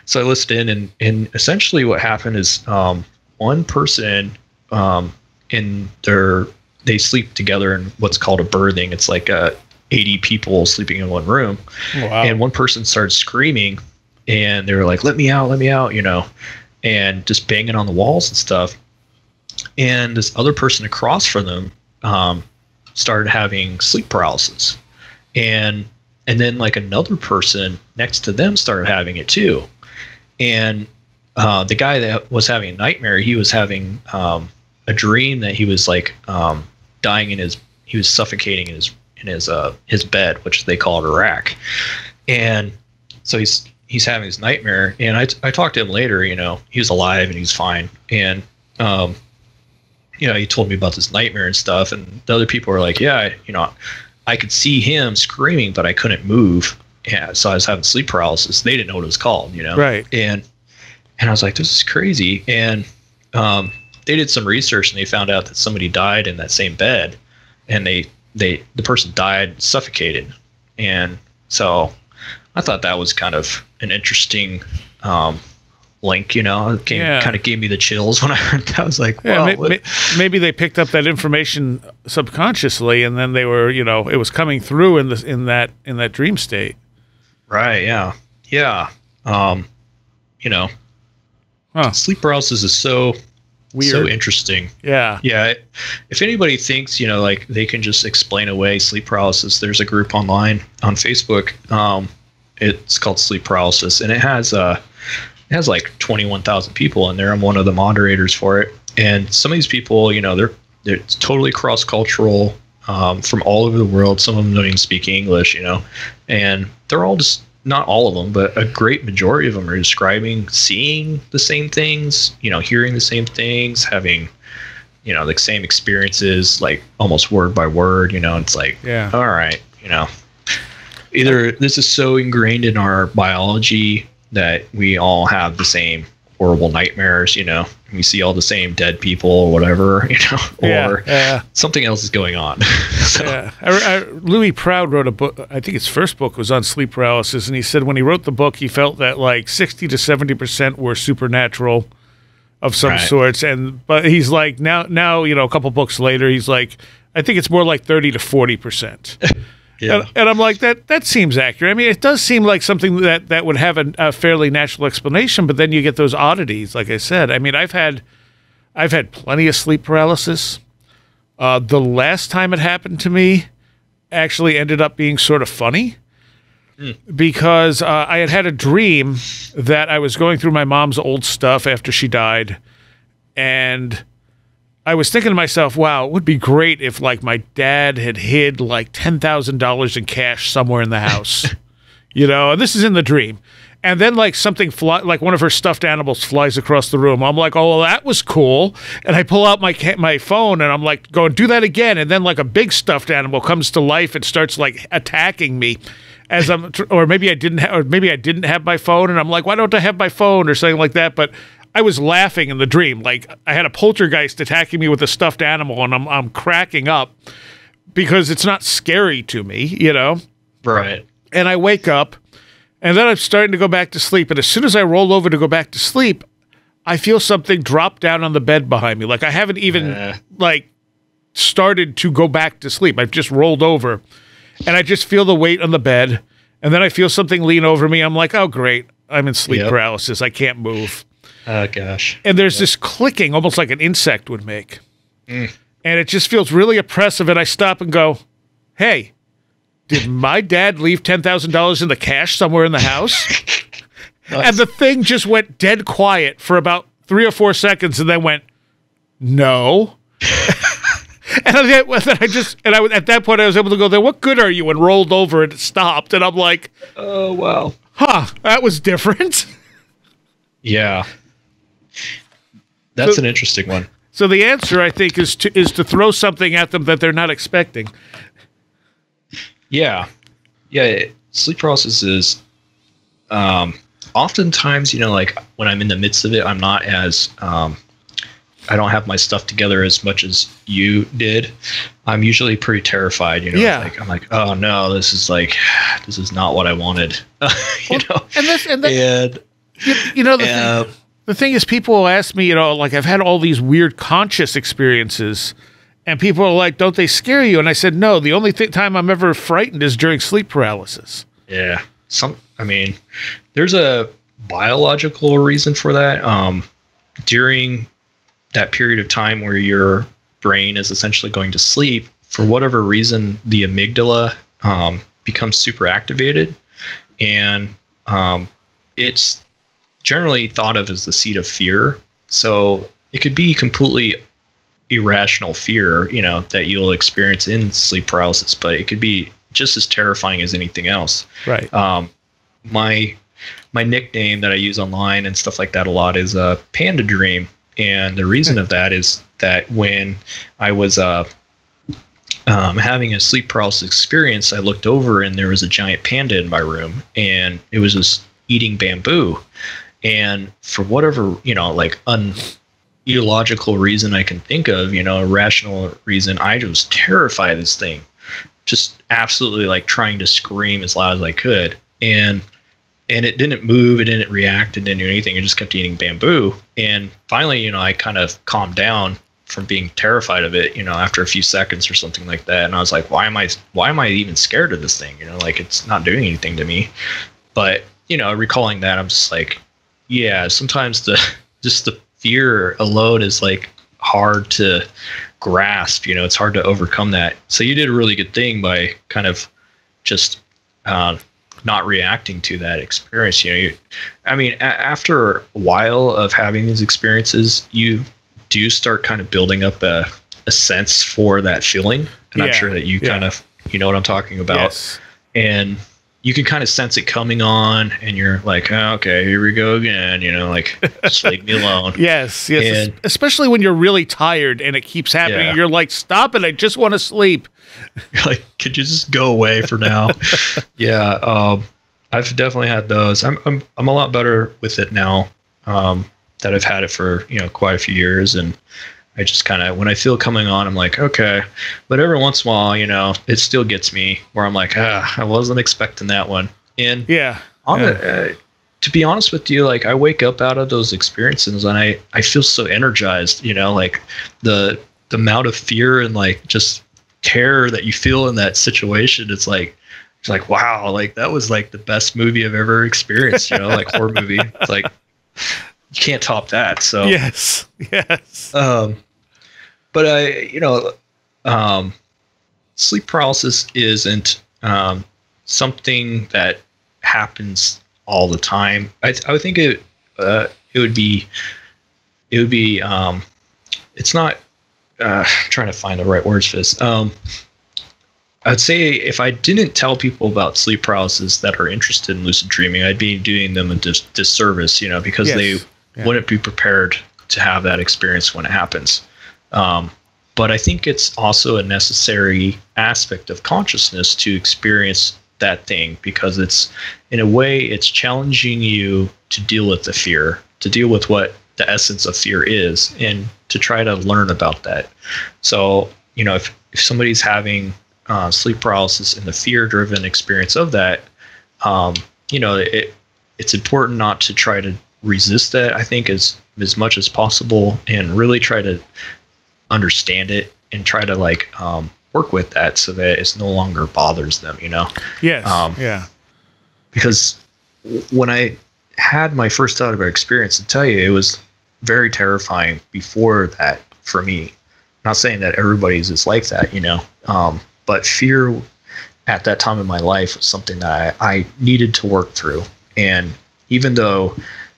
so I listened in, and and essentially what happened is um, one person um, in their they sleep together in what's called a berthing. It's like uh, 80 people sleeping in one room, wow. and one person started screaming, and they were like, "Let me out! Let me out!" You know, and just banging on the walls and stuff. And this other person across from them um, started having sleep paralysis, and and then like another person next to them started having it too, and uh, the guy that was having a nightmare, he was having um, a dream that he was like um, dying in his, he was suffocating in his in his uh his bed, which they call it a rack, and so he's he's having his nightmare. And I I talked to him later, you know, he was alive and he's fine, and um, you know, he told me about this nightmare and stuff, and the other people were like, yeah, I- you know, I could see him screaming, but I couldn't move. Yeah, so I was having sleep paralysis. They didn't know what it was called, you know. Right. And and I was like, this is crazy. And um, they did some research and they found out that somebody died in that same bed, and they they the person died suffocated. And so I thought that was kind of an interesting um, link. You know, it came, Yeah. kind of gave me the chills when I heard that. I was like, Yeah, may- may- maybe they picked up that information subconsciously, and then they were, you know, it was coming through in this in that in that dream state. right? Yeah, yeah. Um, you know, Huh. sleep paralysis is so Weird. so interesting. yeah. Yeah. If anybody thinks, you know, like they can just explain away sleep paralysis, there's a group online on Facebook. Um, it's called Sleep Paralysis, and it has uh, it has like 21,000 people in there. I'm one of the moderators for it, and some of these people, you know, they're they're totally cross cultural um, from all over the world. Some of them don't even speak English, you know, and they're all just not all of them, but a great majority of them are describing seeing the same things, you know, hearing the same things, having you know, the same experiences, like almost word by word. You know, it's like, Yeah. all right, you know, either this is so ingrained in our biology that we all have the same horrible nightmares, you know, we see all the same dead people or whatever, you know, or yeah. something else is going on. so, Yeah, I, I, Louis Proud wrote a book. I think his first book was on sleep paralysis, and he said when he wrote the book, he felt that like sixty to seventy percent were supernatural, of some Right. sorts. And but he's like now, now you know, a couple books later, he's like, I think it's more like thirty to forty percent. yeah. And, and I'm like, that that seems accurate. I mean, it does seem like something that that would have a, a fairly natural explanation, but then you get those oddities. Like I said, I mean, I've had I've had plenty of sleep paralysis. Uh, the last time it happened to me actually ended up being sort of funny because uh, I had had a dream that I was going through my mom's old stuff after she died, and I was thinking to myself, "Wow, it would be great if like my dad had hid like ten thousand dollars in cash somewhere in the house, you know." And this is in the dream. And then like something fly, like one of her stuffed animals flies across the room. I'm like, oh, well, that was cool. And I pull out my ca- my phone and I'm like, going do that again. And then like a big stuffed animal comes to life and starts like attacking me, as I'm, or maybe I didn't, ha- or maybe I didn't have my phone. And I'm like, why don't I have my phone or something like that? But I was laughing in the dream, like I had a poltergeist attacking me with a stuffed animal, and I'm I'm cracking up because it's not scary to me, you know right. and I wake up, and then I'm starting to go back to sleep. And as soon as I roll over to go back to sleep, I feel something drop down on the bed behind me. Like I haven't even Uh. like started to go back to sleep. I've just rolled over, and I just feel the weight on the bed. And then I feel something lean over me. I'm like, oh great, I'm in sleep Yep. paralysis. I can't move. Oh gosh. And there's this clicking, almost like an insect would make. Mm. And it just feels really oppressive. And I stop and go, hey, did my dad leave $10,000 in the cash somewhere in the house? And the thing just went dead quiet for about three or four seconds and then went, no. and I, then I just, and I, at that point, I was able to go, then what good are you? And rolled over and it stopped. And I'm like, Oh wow. huh, that was different. Yeah. That's So- an interesting one. So the answer, I think, is to is to throw something at them that they're not expecting. Yeah. Yeah. it- Sleep paralysis is um, oftentimes, you know, like when I'm in the midst of it, I'm not as, um, I don't have my stuff together as much as you did. I'm usually pretty terrified, you know. Yeah. Like, I'm like, oh no, this is like, this is not what I wanted, you know. And this, and the, And you, you know, the, uh, thing, the thing is, people will ask me, you know, like I've had all these weird conscious experiences, and people are like, "Don't they scare you?" And I said, "No. The only th- time I'm ever frightened is during sleep paralysis." Yeah. Some I mean, there's a biological reason for that. Um during that period of time where your brain is essentially going to sleep, for whatever reason, the amygdala um, becomes super activated and um, it's generally thought of as the seat of fear. So it could be completely irrational fear, you know, that you'll experience in sleep paralysis, but it could be just as terrifying as anything else. Right. Um, my my nickname that I use online and stuff like that a lot is uh, Panda Dream, and the reason of that is that when I was uh, um, having a sleep paralysis experience, I looked over and there was a giant panda in my room, and it was just eating bamboo, and for whatever you know, like un illogical reason I can think of, you know, a rational reason, I was terrified this thing just absolutely like trying to scream as loud as I could. And and it didn't move, it didn't react, it didn't do anything. It just kept eating bamboo. And finally, you know, I kind of calmed down from being terrified of it, you know, after a few seconds or something like that. And I was like, why am I why am I even scared of this thing? You know, like it's not doing anything to me. But, you know, recalling that, I'm just like, yeah, sometimes the just the fear alone is like hard to grasp you know it's hard to overcome that so you did a really good thing by kind of just uh, not reacting to that experience you know you, i mean a- after a while of having these experiences you do start kind of building up a, a sense for that feeling and i'm sure that you yeah. kind of you know what i'm talking about Yes. and you can kind of sense it coming on, and you're like, oh, okay, here we go again. You know, like just leave me alone. Yes, yes. And- especially when you're really tired and it keeps happening. Yeah. You're like, stop it! I just want to sleep. You're like, could you just go away for now? yeah, um, I've definitely had those. I'm, I'm I'm a lot better with it now um, that I've had it for you know quite a few years, and I just kind of when I feel coming on, I'm like, okay. But every once in a while, you know, it still gets me where I'm like, ah, I wasn't expecting that one. And Yeah. on yeah. the, uh, to be honest with you, like I wake up out of those experiences and I I feel so energized. You know, like the the amount of fear and like just terror that you feel in that situation. It's like it's like wow, like that was like the best movie I've ever experienced. You know, like horror movie. It's like you can't top that. So Yes. Yes. um, but I, you know, um, sleep paralysis isn't um, something that happens all the time. I, I would think it uh, it would be it would be um, it's not uh, trying to find the right words for this. Um, I'd say if I didn't tell people about sleep paralysis that are interested in lucid dreaming, I'd be doing them a dis- disservice, you know, because Yes. they Yeah. wouldn't be prepared to have that experience when it happens. Um, but I think it's also a necessary aspect of consciousness to experience that thing because it's, in a way, it's challenging you to deal with the fear, to deal with what the essence of fear is, and to try to learn about that. So, you know, if, if somebody's having uh, sleep paralysis and the fear-driven experience of that, um, you know, it it's important not to try to resist that. I think as as much as possible, and really try to understand it and try to like um, work with that so that it no longer bothers them. You know, Yes. um, yeah. because when I had my first out of experience, to tell you, it was very terrifying before that for me. Not saying that everybody's is like that, you know, um, but fear at that time in my life was something that I, I needed to work through. And even though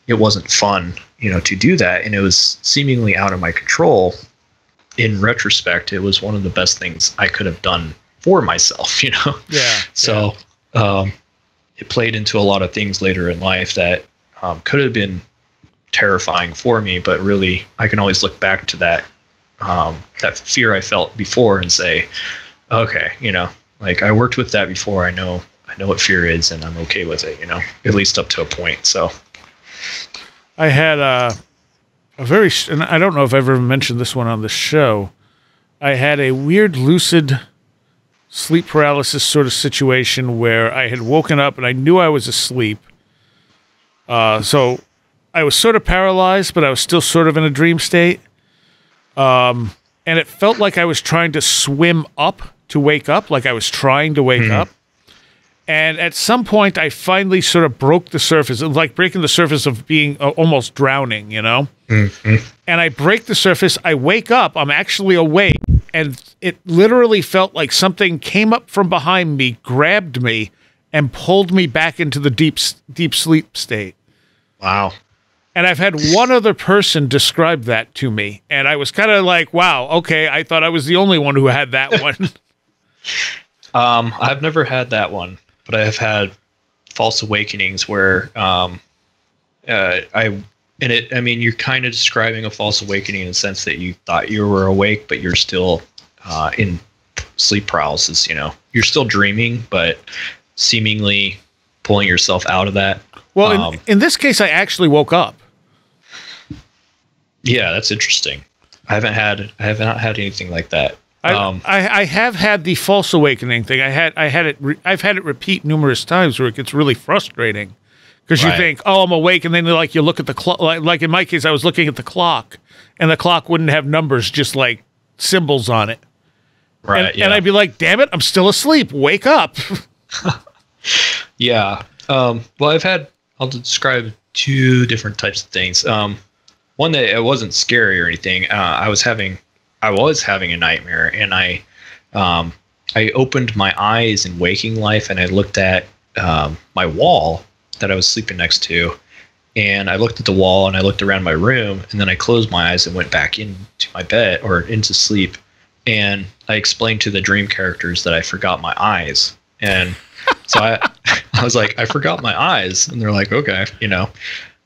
it wasn't fun, you know, to do that, and it was seemingly out of my control, in retrospect, it was one of the best things I could have done for myself, you know? Yeah. So um, it played into a lot of things later in life that um, could have been terrifying for me, but really I can always look back to that um, that fear I felt before and say, okay, you know, like I worked with that before. I know I know what fear is, and I'm okay with it. You know, at least up to a point. So I had a, a very, and I don't know if I've ever mentioned this one on the show. I had a weird lucid sleep paralysis sort of situation where I had woken up and I knew I was asleep. Uh, so I was sort of paralyzed, but I was still sort of in a dream state. Um, and it felt like I was trying to swim up to wake up, like I was trying to wake up. And at some point, I finally sort of broke the surface, like breaking the surface of being uh, almost drowning, you know? And I break the surface. I wake up. I'm actually awake. And it literally felt like something came up from behind me, grabbed me, and pulled me back into the deep, deep sleep state. wow, And I've had one other person describe that to me. And I was kind of like, wow, okay. I thought I was the only one who had that one. Um, I've never had that one, but I have had false awakenings where um, uh, I and it. I mean, you're kind of describing a false awakening in the sense that you thought you were awake, but you're still uh, in sleep paralysis. You know, you're still dreaming, but seemingly pulling yourself out of that. well, in, Um, in this case, I actually woke up. Yeah, that's interesting. I haven't had I have not had anything like that. I, Um, I, I have had the false awakening thing. I had I had it. Re- I've had it repeat numerous times where it gets really frustrating because you Right. think, oh, I'm awake, and then like you look at the clock. Like, like in my case, I was looking at the clock, and the clock wouldn't have numbers, just like symbols on it. right. and, yeah. and I'd be like, damn it, I'm still asleep. Wake up. Yeah. Um, well, I've had, I'll describe two different types of things. Um, one that it wasn't scary or anything. Uh, I was having, I was having a nightmare and I, um, I opened my eyes in waking life and I looked at um, my wall that I was sleeping next to. And I looked at the wall and I looked around my room and then I closed my eyes and went back into my bed or into sleep. And I explained to the dream characters that I forgot my eyes. And so I, I was like, I forgot my eyes, and they're like, okay, you know,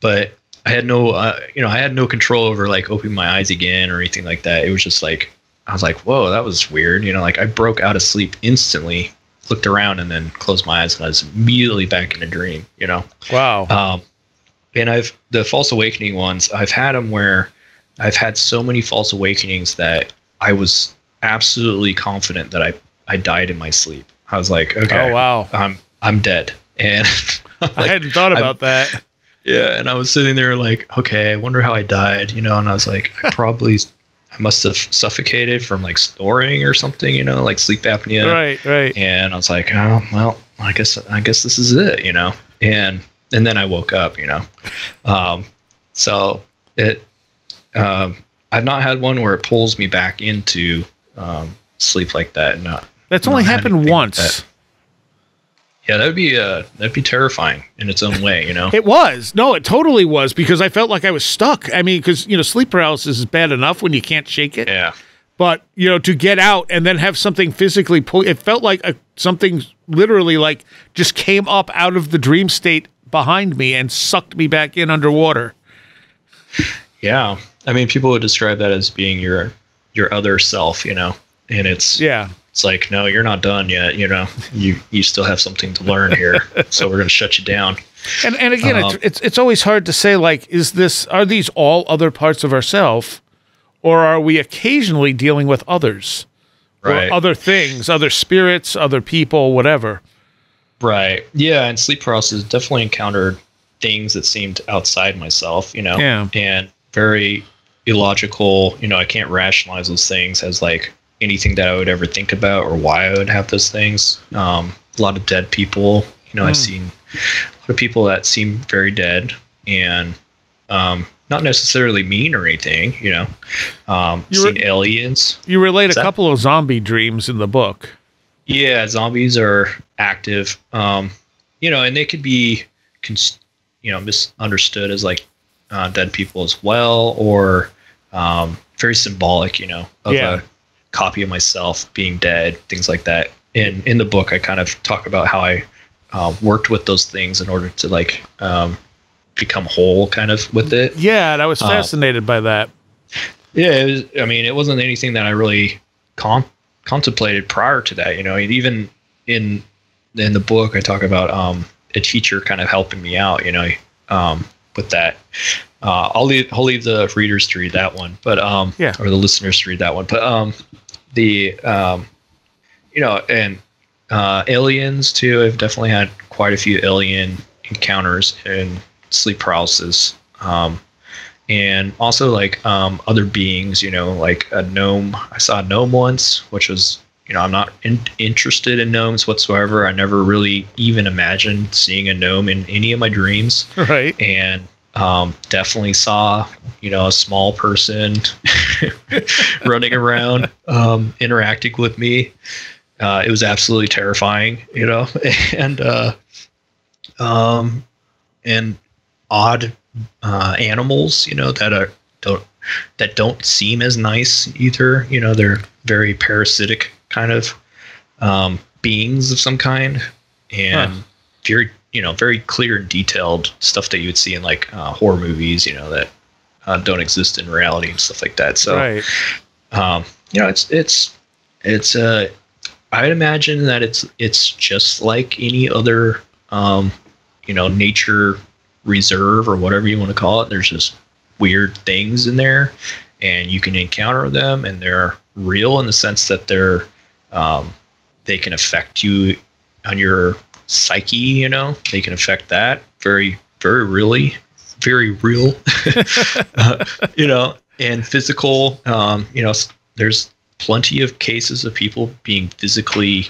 but I had no, uh, you know, I had no control over like opening my eyes again or anything like that. It was just like I was like, whoa, that was weird. You know, like I broke out of sleep instantly, looked around, and then closed my eyes, and I was immediately back in a dream. You know, Wow. um, and I've the false awakening ones. I've had them where I've had so many false awakenings that I was absolutely confident that I I died in my sleep. I was like, okay, Oh, wow. I'm I'm dead, and I hadn't thought I'm- about that. yeah, and I was sitting there like, okay, I wonder how I died, you know, and I was like, I probably I must have suffocated from like snoring or something, you know, like sleep apnea. Right, right. And I was like, oh well, I guess I guess this is it, you know. And and then I woke up, you know. Um, so it um, I've not had one where it pulls me back into um, sleep like that. Not That's not only happened like once. that. Yeah, that'd be uh that'd be terrifying in its own way, you know. It was. No, it totally was because I felt like I was stuck. I mean, because, you know, sleep paralysis is bad enough when you can't shake it. yeah. But, you know, to get out and then have something physically pull, it felt like a, something literally like just came up out of the dream state behind me and sucked me back in underwater. Yeah. I mean, people would describe that as being your your other self, you know. And it's Yeah. It's like, no, you're not done yet, you know. You you still have something to learn here. so we're going to shut you down. And and again, Um, it's, it's it's always hard to say like, is this are these all other parts of ourself, or are we occasionally dealing with others, Right. or other things, other spirits, other people, whatever? Right. Yeah, and sleep paralysis definitely encountered things that seemed outside myself, you know. Yeah. And very illogical, you know, I can't rationalize those things as like anything that I would ever think about or why I would have those things. Um a lot of dead people, you know, I've seen a lot of people that seem very dead and um not necessarily mean or anything, you know. Um You seen aliens. You relate a that- couple of zombie dreams in the book. Yeah, zombies are active. Um, you know, and they could be, cons- you know, misunderstood as like uh, dead people as well, or um, very symbolic. You know, of Yeah. a copy of myself being dead, things like that. In in the book, I kind of talk about how I uh, worked with those things in order to like um, become whole, kind of with it. Yeah, and I was Uh, fascinated by that. Yeah, it was, I mean, it wasn't anything that I really con- contemplated prior to that. You know, even in in the book, I talk about um, a teacher kind of helping me out. You know, um, with that. Uh, I'll leave I'll leave the readers to read that one, but um, Yeah. or the listeners to read that one. But um, the um, you know, and uh, aliens too. I've definitely had quite a few alien encounters and sleep paralysis. Um, and also like um, other beings, you know, like a gnome. I saw a gnome once, which was, you know, I'm not in- interested in gnomes whatsoever. I never really even imagined seeing a gnome in any of my dreams, Right. and um, definitely saw, you know, a small person running around, um, interacting with me. Uh, it was absolutely terrifying, you know, and uh, um, and odd uh, animals, you know, that are don't that don't seem as nice either. You know, they're very parasitic kind of um, beings of some kind, and Huh. very you know very clear and detailed stuff that you would see in like uh, horror movies. You know that uh, don't exist in reality and stuff like that. So right. um, you know, it's it's it's uh, I'd imagine that it's it's just like any other um, you know nature reserve or whatever you want to call it. There's just weird things in there, and you can encounter them, and they're real in the sense that they're um, they can affect you on your psyche. You know, they can affect that very very really very real. uh, you know, and physical. Um, you know, there's plenty of cases of people being physically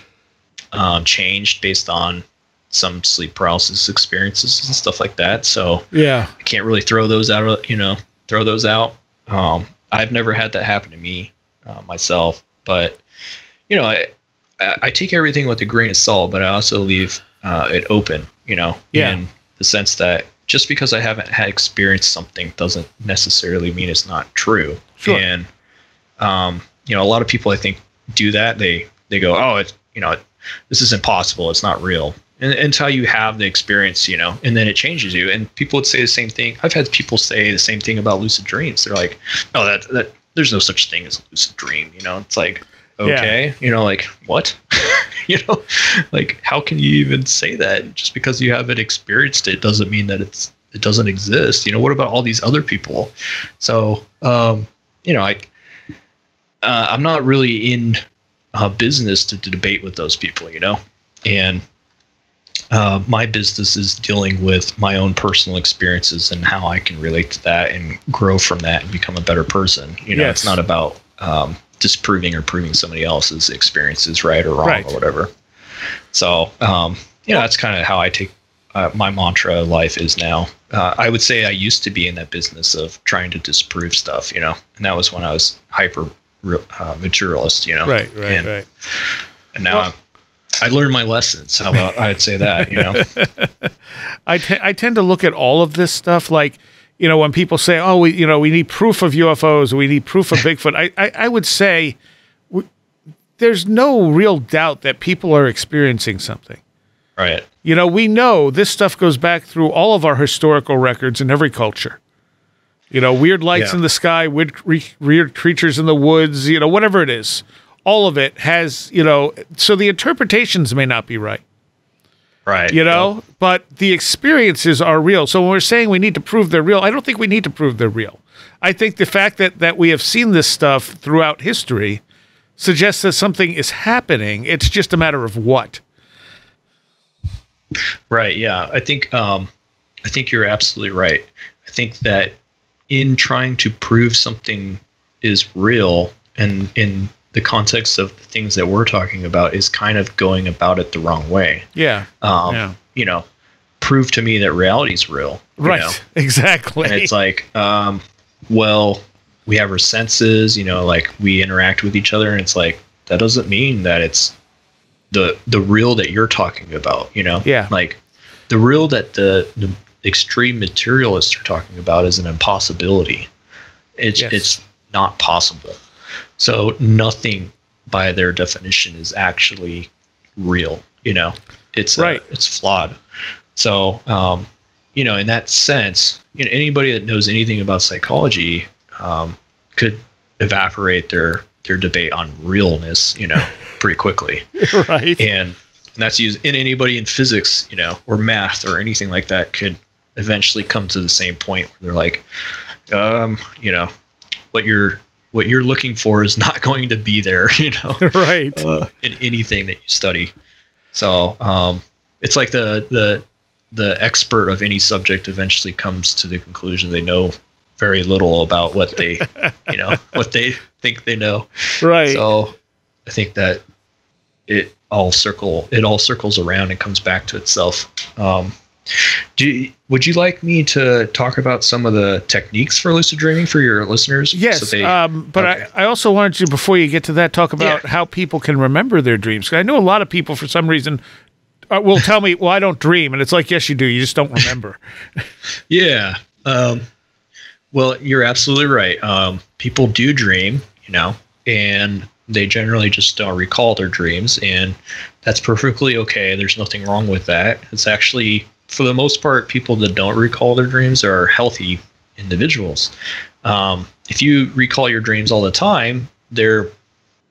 um, changed based on some sleep paralysis experiences and stuff like that. So Yeah. I can't really throw those out. You know, throw those out. Um, I've never had that happen to me uh, myself, but you know, I, I take everything with a grain of salt, but I also leave uh, it open. You know, Yeah. in the sense that just because I haven't had experienced something doesn't necessarily mean it's not true. Sure. And um, you know, a lot of people I think do that. They they go, oh, it's you know, this is impossible. It's not real. and, until you have the experience, you know, and then it changes you. And people would say the same thing. I've had people say the same thing about lucid dreams. They're like, "Oh, that that there's no such thing as a lucid dream." You know, it's like, okay, yeah. you know, like what? you know, like how can you even say that? Just because you haven't experienced it doesn't mean that it's it doesn't exist. You know, what about all these other people? So, um, you know, I uh, I'm not really in uh, business to, to debate with those people. You know, and uh, my business is dealing with my own personal experiences and how I can relate to that and grow from that and become a better person. You know, yes. it's not about um, disproving or proving somebody else's experiences right or wrong right. or whatever. So, um, you know, that's kind of how I take uh, my mantra life is now. Uh, I would say I used to be in that business of trying to disprove stuff, you know, and that was when I was hyper uh, materialist, you know. Right, right, and, right. And now well, I learned my lessons. How about I'd say that, you know? I, t- I tend to look at all of this stuff like, you know, when people say, oh, we, you know, we need proof of UFOs, we need proof of Bigfoot, I, I, I would say we, there's no real doubt that people are experiencing something. Right. You know, we know this stuff goes back through all of our historical records in every culture. You know, weird lights yeah. in the sky, weird, weird creatures in the woods, you know, whatever it is all of it has, you know, so the interpretations may not be right. Right. You know, but the experiences are real. So when we're saying we need to prove they're real, I don't think we need to prove they're real. I think the fact that that we have seen this stuff throughout history suggests that something is happening. It's just a matter of what. Right. Yeah. I think um, I think you're absolutely right. I think that in trying to prove something is real and in the context of the things that we're talking about is kind of going about it the wrong way. Yeah. Um, yeah. You know, prove to me that reality is real. Right. Know? Exactly. And it's like, um, well, we have our senses, you know, like we interact with each other, and it's like that doesn't mean that it's the the real that you're talking about. You know. Yeah. Like the real that the, the extreme materialists are talking about is an impossibility. It's yes. it's not possible. So nothing by their definition is actually real. You know, it's uh, right. Uh, it's flawed. So, um, you know, in that sense, you know, anybody that knows anything about psychology um, could evaporate their their debate on realness, you know, pretty quickly. right. And, and that's used in anybody in physics, you know, or math or anything like that could eventually come to the same point where they're like, um, you know, what you're what you're looking for is not going to be there, you know, right? Uh, in anything that you study. So um, it's like the the the expert of any subject eventually comes to the conclusion they know very little about what they you know what they think they know. Right. So I think that it all circle it all circles around and comes back to itself. Um, do would you like me to talk about some of the techniques for lucid dreaming for your listeners? Yes, so they, um, but okay. I, I also wanted to before you get to that talk about yeah. how people can remember their dreams. I know a lot of people for some reason uh, will tell me, "Well, I don't dream," and it's like, "Yes, you do. You just don't remember." yeah. Um, well, you're absolutely right. Um, people do dream, you know, and they generally just don't recall their dreams, and that's perfectly okay. There's nothing wrong with that. It's actually for the most part, people that don't recall their dreams are healthy individuals. Um, if you recall your dreams all the time, they're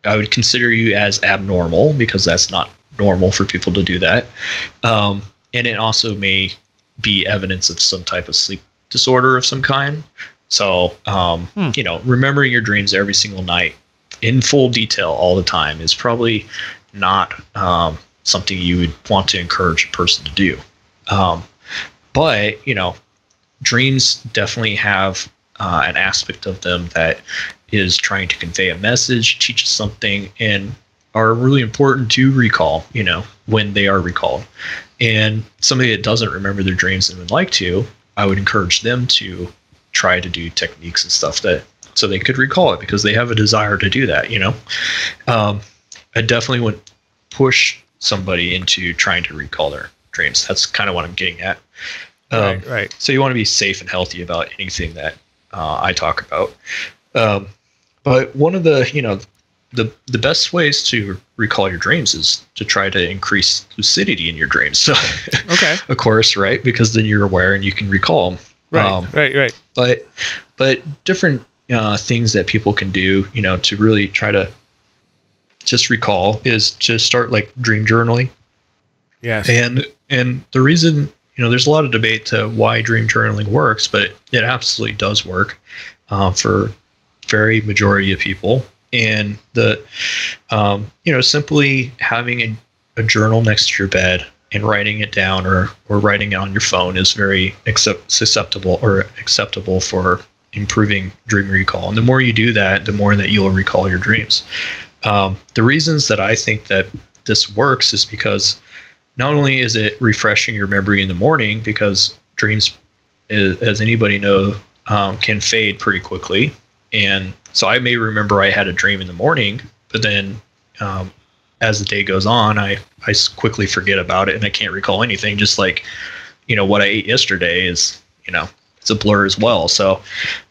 I would consider you as abnormal because that's not normal for people to do that. Um, and it also may be evidence of some type of sleep disorder of some kind. So, um, hmm. you know, remembering your dreams every single night in full detail all the time is probably not um, something you would want to encourage a person to do. Um, but you know, dreams definitely have uh, an aspect of them that is trying to convey a message, teach us something, and are really important to recall. You know, when they are recalled, and somebody that doesn't remember their dreams and would like to, I would encourage them to try to do techniques and stuff that so they could recall it because they have a desire to do that. You know, um, I definitely would push somebody into trying to recall their dreams. That's kind of what I'm getting at. Um, right, right. So you want to be safe and healthy about anything that uh, I talk about. Um, but one of the, you know, the the best ways to recall your dreams is to try to increase lucidity in your dreams. So, Okay. of course, right? Because then you're aware and you can recall them. Right. Um, right. Right. but but different uh, things that people can do, you know, to really try to just recall is to start like dream journaling. Yes. And and the reason, you know, there's a lot of debate to why dream journaling works, but it absolutely does work uh, for very majority of people. And the, um, you know, simply having a, a journal next to your bed and writing it down or or writing it on your phone is very accept, susceptible or acceptable for improving dream recall. And the more you do that, the more that you'll recall your dreams. Um, the reasons that I think that this works is because not only is it refreshing your memory in the morning because dreams as anybody know um, can fade pretty quickly. And so i may remember i had a dream in the morning but then um, as the day goes on I, I quickly forget about it and i can't recall anything just like you know what i ate yesterday is you know it's a blur as well. So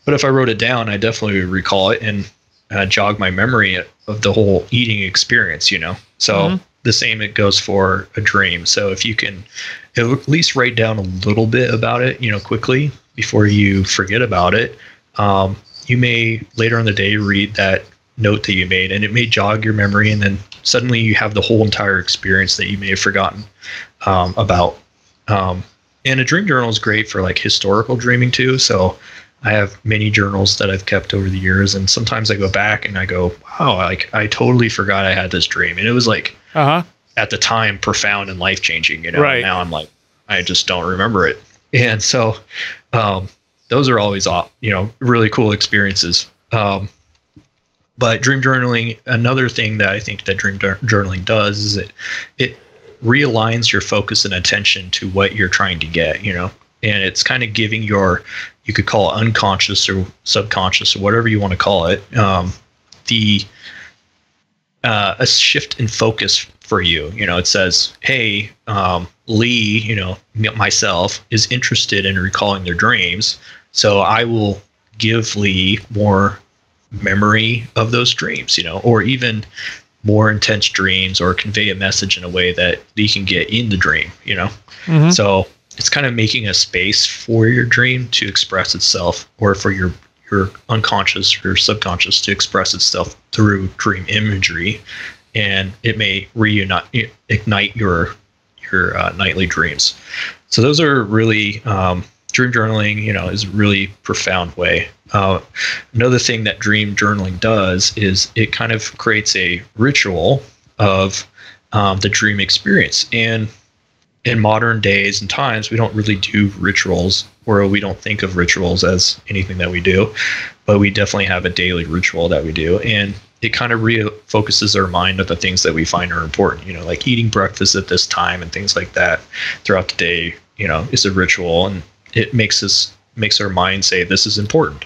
but if i wrote it down i definitely would recall it and uh, jog my memory of the whole eating experience you know? So Mhm. The same it goes for a dream. So if you can at least write down a little bit about it you know quickly before you forget about it um, you may later in the day read that note that you made and it may jog your memory and then suddenly you have the whole entire experience that you may have forgotten um, about. Um, and a dream journal is great for like historical dreaming too. So i have many journals that i've kept over the years and sometimes i go back and i go wow like i totally forgot i had this dream. And it was like Uh huh. at the time profound and life changing. You know, Right. now I'm like, I just don't remember it. And so, um, those are always, aw- you know, really cool experiences. Um, but dream journaling, another thing that I think that dream jour- journaling does is it it realigns your focus and attention to what you're trying to get. You know, and it's kind of giving your, you could call it unconscious or subconscious or whatever you want to call it, um, the uh, a shift in focus for you. You know, it says, "Hey, um, Lee, you know, m- myself is interested in recalling their dreams, so I will give Lee more memory of those dreams. You know, or even more intense dreams, or convey a message in a way that Lee can get in the dream. You know, Mhm. so it's kind of making a space for your dream to express itself, or for your your unconscious or subconscious to express itself through dream imagery, and it may reunite ignite your your uh, nightly dreams. So those are really um, dream journaling. You know, is a really profound way. Uh, another thing that dream journaling does is it kind of creates a ritual of um, the dream experience and in modern days and times, we don't really do rituals, or we don't think of rituals as anything that we do, but we definitely have a daily ritual that we do, and it kind of refocuses our mind on the things that we find are important. You know, like eating breakfast at this time and things like that throughout the day. You know, is a ritual, and it makes us makes our mind say this is important.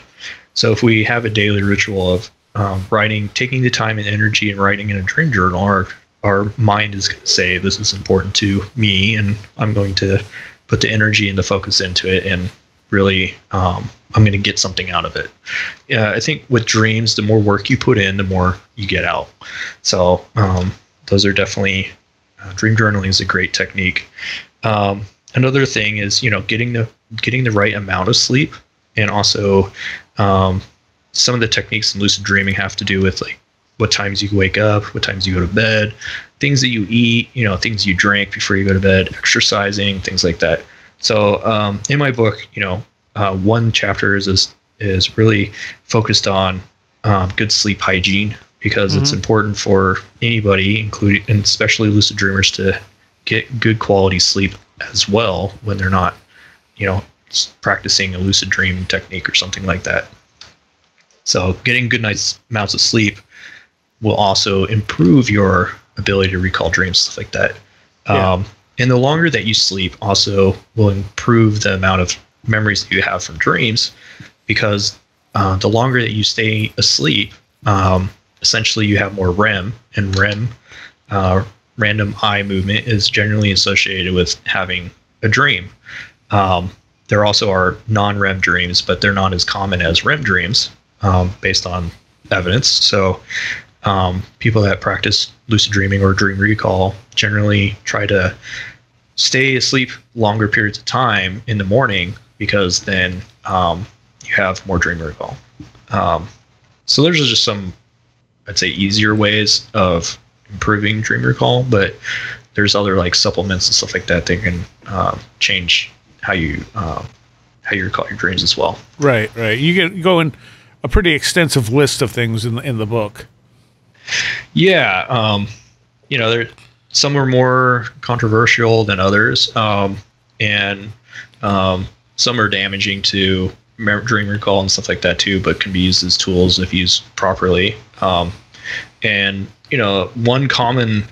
So if we have a daily ritual of um, writing, taking the time and energy and writing in a dream journal, our our mind is going to say this is important to me, and I'm going to put the energy and the focus into it, and really, um, I'm going to get something out of it. Yeah, I think with dreams, the more work you put in, the more you get out. So um, those are definitely uh, dream journaling is a great technique. Um, another thing is you know getting the getting the right amount of sleep, and also um, some of the techniques in lucid dreaming have to do with like what times you wake up, what times you go to bed, things that you eat, you know, things you drink before you go to bed, exercising, things like that. So um, in my book, you know, uh, one chapter is is, is really focused on um, good sleep hygiene because it's Mhm. important for anybody, including and especially lucid dreamers, to get good quality sleep as well when they're not, you know, practicing a lucid dream technique or something like that. So getting good night's amounts of sleep will also improve your ability to recall dreams, stuff like that. Yeah. Um, and the longer that you sleep also will improve the amount of memories that you have from dreams because uh, the longer that you stay asleep, um, essentially you have more REM, and REM, uh, random eye movement, is generally associated with having a dream. Um, there also are non REM dreams, but they're not as common as REM dreams um, based on evidence. So, um, people that practice lucid dreaming or dream recall generally try to stay asleep longer periods of time in the morning because then um, you have more dream recall. Um, so there's just some, I'd say, easier ways of improving dream recall, but there's other like supplements and stuff like that that can uh, change how you uh, how you recall your dreams as well. Right, right. You get go in a pretty extensive list of things in the, in the book. Yeah, um, you know, there some are more controversial than others, um, and um, some are damaging to dream recall and stuff like that too, but can be used as tools if used properly. Um, and you know, one common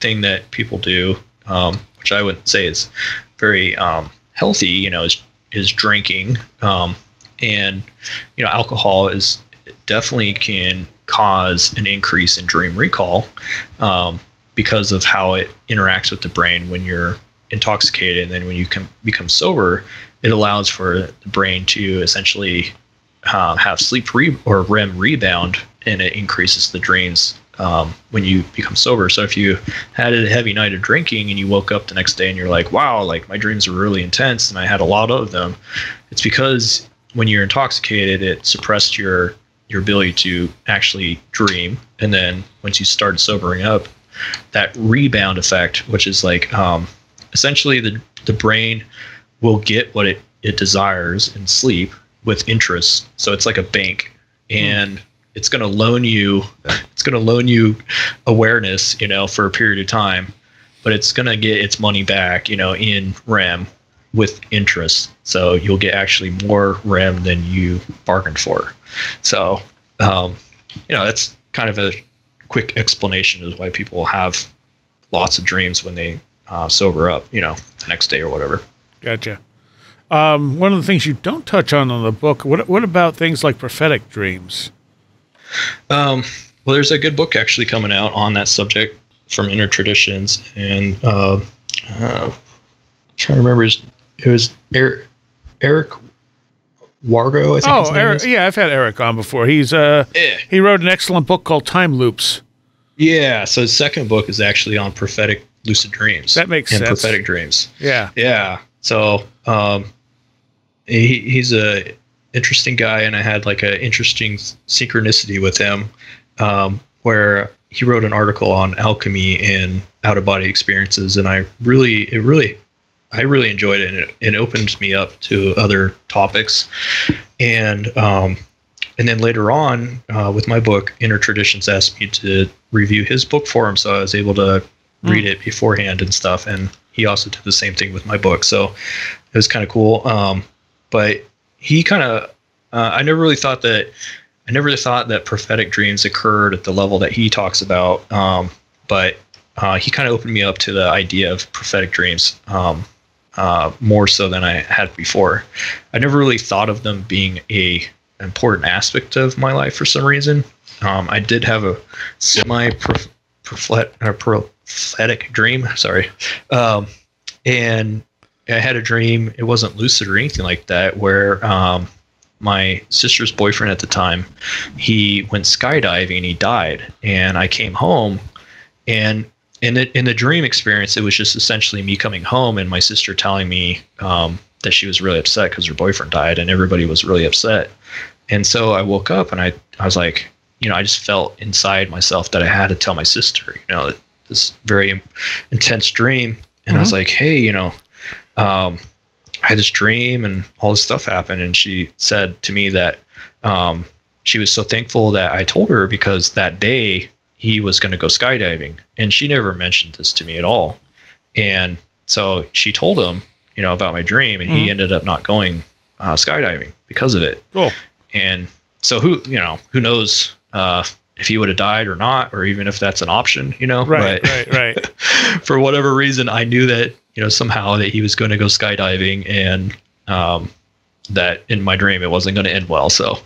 thing that people do, um, which I would say is very um, healthy, you know, is is drinking. Um, and you know, alcohol is definitely can cause an increase in dream recall um, because of how it interacts with the brain when you're intoxicated, and then when you become sober, it allows for the brain to essentially uh, have sleep re- or REM rebound, and it increases the dreams um, when you become sober. So if you had a heavy night of drinking and you woke up the next day and you're like, wow, like my dreams were really intense and I had a lot of them, it's because when you're intoxicated, it suppressed your your ability to actually dream. And then once you start sobering up, that rebound effect, which is like um, essentially the the brain will get what it, it desires in sleep with interest. So it's like a bank. And mm it's going to loan you it's going to loan you awareness you know for a period of time but it's going to get its money back you know in rem with interest. So you'll get actually more REM than you bargained for. So um, you know that's kind of a quick explanation of why people have lots of dreams when they uh, sober up you know the next day or whatever. Gotcha. Um, one of the things you don't touch on in the book what, what about things like prophetic dreams? Um, well, there's a good book actually coming out on that subject from Inner Traditions, and uh, uh, I'm trying to remember his, it was Eric, Eric Wargo. I think oh, Eric, yeah, I've had Eric on before. He's uh, yeah. he wrote an excellent book called Time Loops. Yeah, so his second book is actually on prophetic lucid dreams. That makes and sense. prophetic dreams. Yeah, yeah. So um, he, he's a interesting guy, and I had like an interesting synchronicity with him, um, where he wrote an article on alchemy and out of body experiences, and I really, it really, I really enjoyed it, and it, it opened me up to other topics, and um, and then later on uh, with my book, Inner Traditions asked me to review his book for him, so I was able to mm. read it beforehand and stuff, and he also did the same thing with my book, so it was kind of cool. Um, but he kind of uh, I never really thought that I never thought that prophetic dreams occurred at the level that he talks about. Um, but uh, he kind of opened me up to the idea of prophetic dreams um, uh, more so than I had before. I never really thought of them being a important aspect of my life for some reason. Um, I did have a semi uh, prophetic dream. Sorry, um, and I had a dream. It wasn't lucid or anything like that. Where um, my sister's boyfriend at the time, he went skydiving and he died. And I came home, and in the in the dream experience, it was just essentially me coming home and my sister telling me um, that she was really upset because her boyfriend died, and everybody was really upset. And so I woke up and I I was like, you know, I just felt inside myself that I had to tell my sister, you know, this very intense dream. And mm-hmm. I was mm-hmm. like, hey, you know, um, I had this dream and all this stuff happened. And she said to me that um, she was so thankful that I told her because that day he was going to go skydiving. And she never mentioned this to me at all. And so she told him, you know, about my dream, and mm-hmm. he ended up not going uh, skydiving because of it. Cool. And so who, you know, who knows uh, if he would have died or not, or even if that's an option, you know. Right, but right, right. for whatever reason, I knew that you know somehow that he was going to go skydiving, and um, that in my dream it wasn't going to end well. So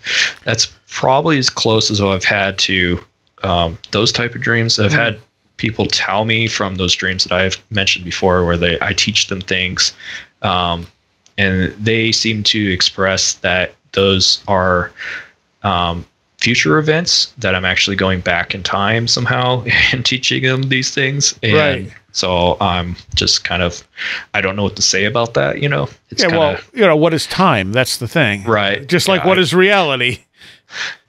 that's probably as close as I've had to um, those type of dreams. I've mm-hmm. had people tell me from those dreams that I've mentioned before, where they I teach them things, um, and they seem to express that those are um, future events that I'm actually going back in time somehow and teaching them these things. And Right. so I'm just kind of, I don't know what to say about that. You know, it's yeah, kind well, you know, what is time? That's the thing. Right. Just like Yeah, what I- is reality?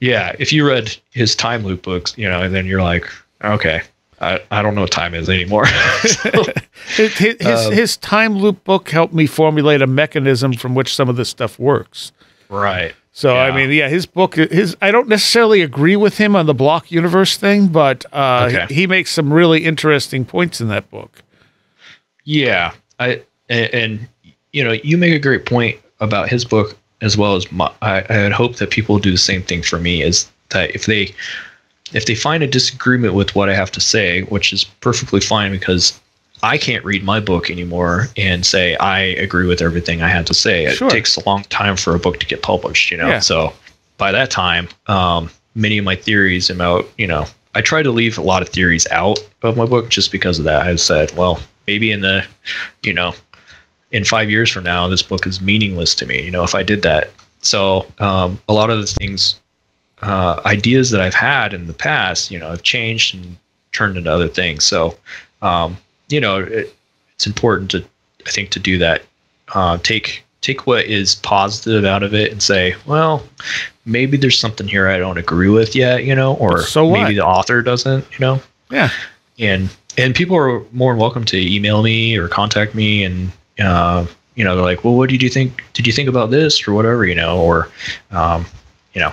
Yeah. If you read his time loop books, you know, and then you're like, okay, I, I don't know what time is anymore. So, His, his, Um, his time loop book helped me formulate a mechanism from which some of this stuff works. right. So I mean, yeah, his book, his I don't necessarily agree with him on the block universe thing, but uh, Okay. he, he makes some really interesting points in that book. Yeah, I and, and you know you make a great point about his book as well as my. I, I would hope that people do the same thing for me. Is that if they if they find a disagreement with what I have to say, which is perfectly fine because I can't read my book anymore and say I agree with everything I had to say. It takes a long time for a book to get published, you know. Yeah. So by that time, um, many of my theories about you know I try to leave a lot of theories out of my book just because of that. I said, well, maybe in the you know in five years from now, this book is meaningless to me. You know, if I did that. So um, a lot of the things, uh, ideas that I've had in the past, you know, have changed and turned into other things. So, um, you know, it, it's important to, I think, to do that. Uh, take take what is positive out of it and say, well, maybe there's something here I don't agree with yet, you know, or So what? maybe the author doesn't, you know Yeah, and and people are more than welcome to email me or contact me and uh, you know they're like well what did you think did you think about this or whatever you know or um, you know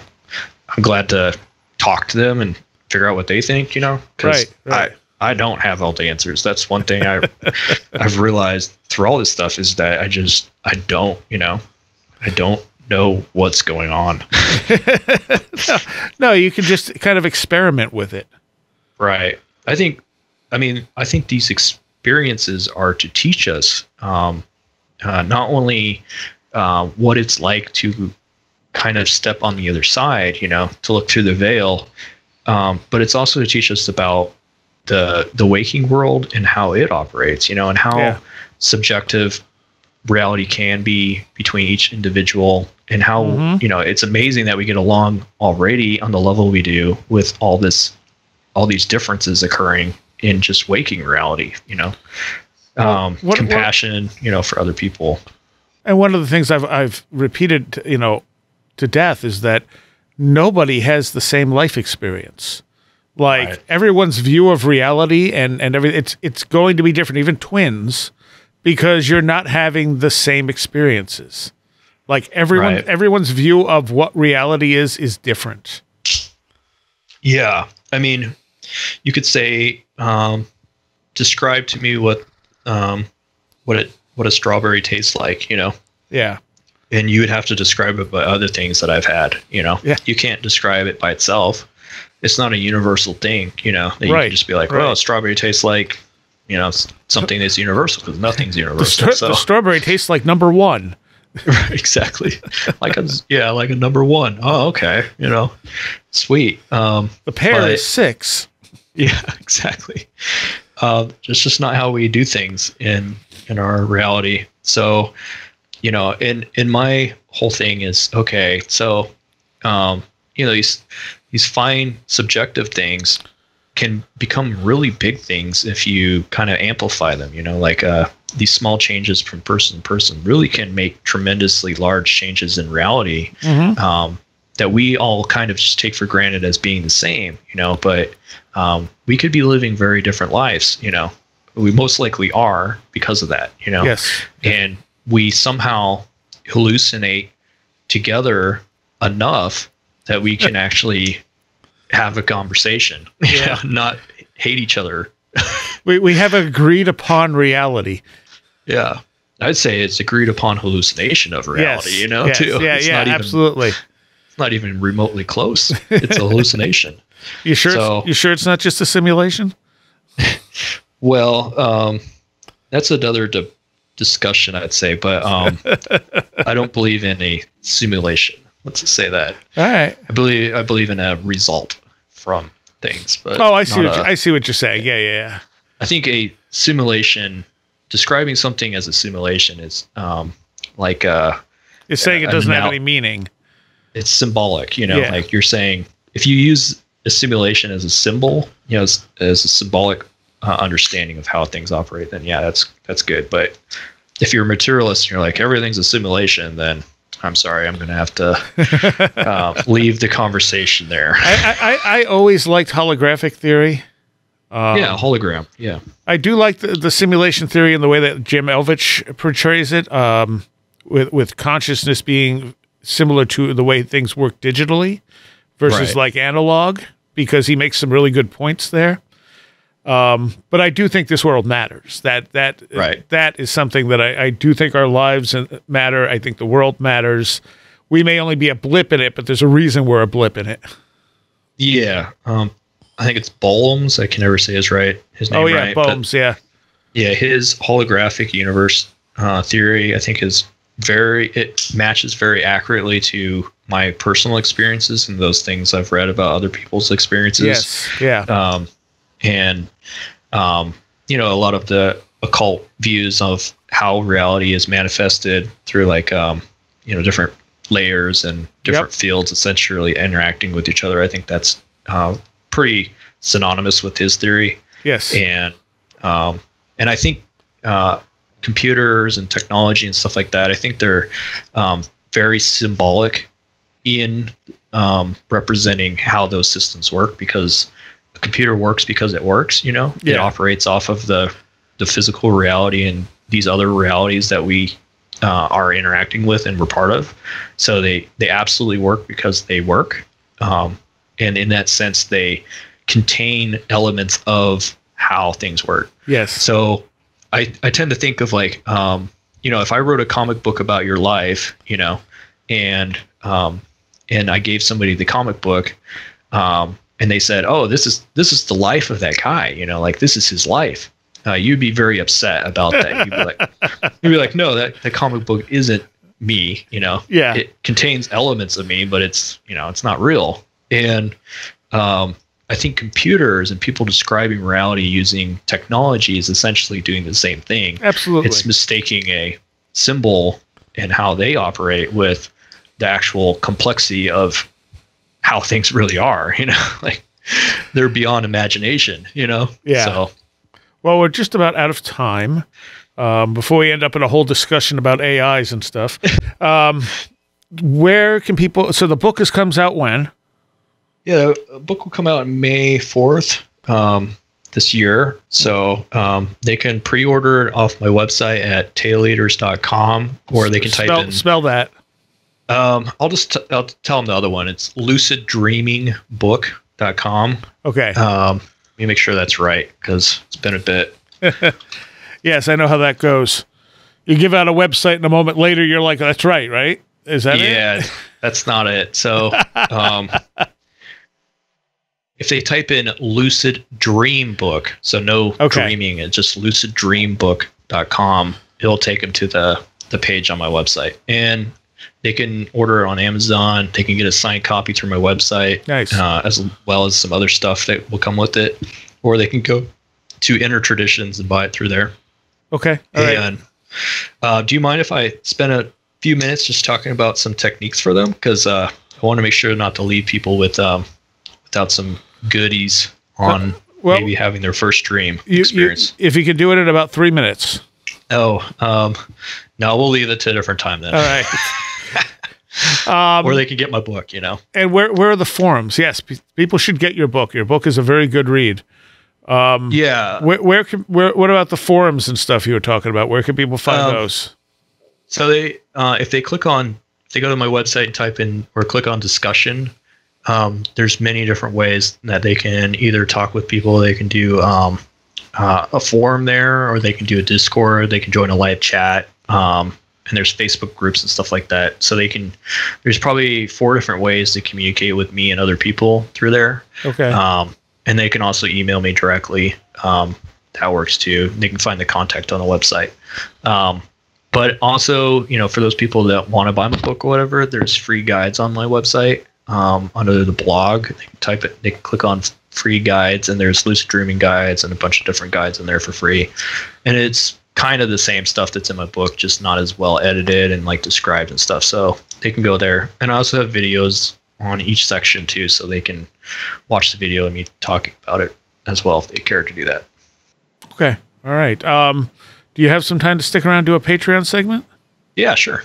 i'm glad to talk to them and figure out what they think you know Right, right. i i don't have all the answers that's one thing i i've realized through all this stuff is that i just i don't you know i don't know what's going on no, you can just kind of experiment with it. Right. I think, I mean, I think these experiences are to teach us um, uh, not only uh, what it's like to kind of step on the other side, you know, to look through the veil, um, but it's also to teach us about the the waking world and how it operates, you know, and how Yeah. subjective reality can be between each individual and how Mhm. you know it's amazing that we get along already on the level we do with all this all these differences occurring in just waking reality you know um, what- what- compassion you know for other people And one of the things I've I've repeated, you know, to death is that nobody has the same life experience. Like Right. everyone's view of reality and and everything, it's it's going to be different. Even twins, because you're not having the same experiences. Like everyone, Right. everyone's view of what reality is is different. Yeah, I mean, you could say, um, describe to me what, um, what it what a strawberry tastes like, you know, Yeah, and you would have to describe it by other things that I've had, you know. Yeah. You can't describe it by itself. It's not a universal thing, you know. That you Right, can just be like, right. well, strawberry tastes like, you know, something that's universal because nothing's the, universal. stra- so the strawberry tastes like number one. exactly, like a yeah, like a number one. Oh, okay, you know, sweet. Um, The pear But- is six. Yeah, exactly. Uh, it's just not how we do things in in our reality. So, you know, in in my whole thing is okay. So, um, you know, these these fine subjective things can become really big things if you kind of amplify them. You know, like uh, these small changes from person to person really can make tremendously large changes in reality Mhm. um, that we all kind of just take for granted as being the same, you know, but um, we could be living very different lives, you know. We most likely are because of that, you know. Yes. And we somehow hallucinate together enough that we can actually have a conversation, you Yeah. know, not hate each other. We we have agreed upon reality. Yeah. I'd say it's agreed upon hallucination of reality, yes. you know, yes. too. Yeah, it's yeah, not even, absolutely. It's not even remotely close. It's a hallucination. You sure? So- you sure it's not just a simulation? Well, um, that's another di- discussion, I'd say, but um, I don't believe in a simulation. Let's just say that. All right. I believe I believe in a result from things. But Oh, I see. What a- I see what you're saying. Yeah, yeah, yeah. I think a simulation, describing something as a simulation, is um, like uh, You're saying it doesn't have any meaning. It's symbolic. You know, Yeah. like you're saying if you use a simulation as a symbol, you know, as, as a symbolic uh, understanding of how things operate, then yeah, that's that's good. But if you're a materialist and you're like everything's a simulation, then I'm sorry, I'm going to have to uh, leave the conversation there. I, I, I always liked holographic theory. Um, yeah, hologram. Yeah. I do like the, the simulation theory and the way that Jim Elvidge portrays it, um, with with consciousness being similar to the way things work digitally versus Right. like analog, because he makes some really good points there. Um, but I do think this world matters. That that Right. that is something that I, I do think our lives matter. I think the world matters. We may only be a blip in it, but there's a reason we're a blip in it. Yeah. Um, I think it's Bollums. I can never say his right his name oh yeah, right. Bohms, yeah. yeah, his holographic universe uh, theory, I think, is very it matches very accurately to my personal experiences and those things I've read about other people's experiences. Yes, yeah. Um, and um, you know, a lot of the occult views of how reality is manifested through like um, you know different layers and different fields essentially interacting with each other. I think that's uh, pretty synonymous with his theory yes. and um, and I think uh, computers and technology and stuff like that. I think they're um, very symbolic in um, representing how those systems work because a computer works because it works. You know, it operates off of the the physical reality and these other realities that we uh, are interacting with and we're part of. So they they absolutely work because they work, um, and in that sense, they contain elements of how things work. yes. So I, I tend to think of like, um, you know, if I wrote a comic book about your life, you know, and um, and I gave somebody the comic book, um, and they said, "Oh, this is this is the life of that guy," you know, like this is his life. Uh, you'd be very upset about that. You'd be like, you'd be like, no, that the comic book isn't me. You know, Yeah. it contains elements of me, but it's you know, it's not real. And um, I think computers and people describing reality using technology is essentially doing the same thing. Absolutely. It's mistaking a symbol and how they operate with the actual complexity of how things really are. You know, like they're beyond imagination. You know. Yeah. So Well, we're just about out of time. Um, before we end up in a whole discussion about AIs and stuff, um, where can people? So the book is comes out when? Yeah, the book will come out on May 4th um, this year. So um, they can pre order it off my website at taileaters.com or they can type spell, in. spell that. Um, I'll just t- I'll tell them the other one. It's luciddreamingbook.com. Okay. Um, let me make sure that's right because it's been a bit. yes, I know how that goes. You give out a website, and a moment later, you're like, "That's right, right? Is that it?" Yeah, that's not it. So um, if they type in lucid dream book, so no Okay. dreaming, it's just luciddreambook.com, it'll take them to the, the page on my website. And they can order it on Amazon. They can get a signed copy through my website, Nice. uh, as well as some other stuff that will come with it. Or they can go to Inner Traditions and buy it through there. Okay. All right. and uh, do you mind if I spend a few minutes just talking about some techniques for them? Because uh, I want to make sure not to leave people with um, without some goodies on well, maybe having their first dream You, you, experience. if you could do it in about three minutes. oh, um, no, we'll leave it to a different time then. All right. um, Or they can get my book, you know. and where where are the forums? Yes, pe- people should get your book. Your book is a very good read. Um, Yeah. Where where can where what about the forums and stuff you were talking about? Where can people find Um, those? So they, uh, if they click on, if they go to my website and type in or click on discussion, um, there's many different ways that they can either talk with people. They can do um, uh, a forum there, or they can do a Discord. They can join a live chat, um, and there's Facebook groups and stuff like that. So they can. There's probably four different ways to communicate with me and other people through there. Okay. Um, and they can also email me directly. Um, that works too. They can find the contact on the website. Um, but also, you know, for those people that want to buy my book or whatever, there's free guides on my website um, under the blog. They can type it, they can click on free guides, and there's lucid dreaming guides and a bunch of different guides in there for free. And it's kind of the same stuff that's in my book, just not as well edited and like described and stuff. So they can go there. And I also have videos on each section too, so they can watch the video and me talking about it as well if they care to do that. Okay. All right. Um, do you have some time to stick around and do a Patreon segment? Yeah, sure.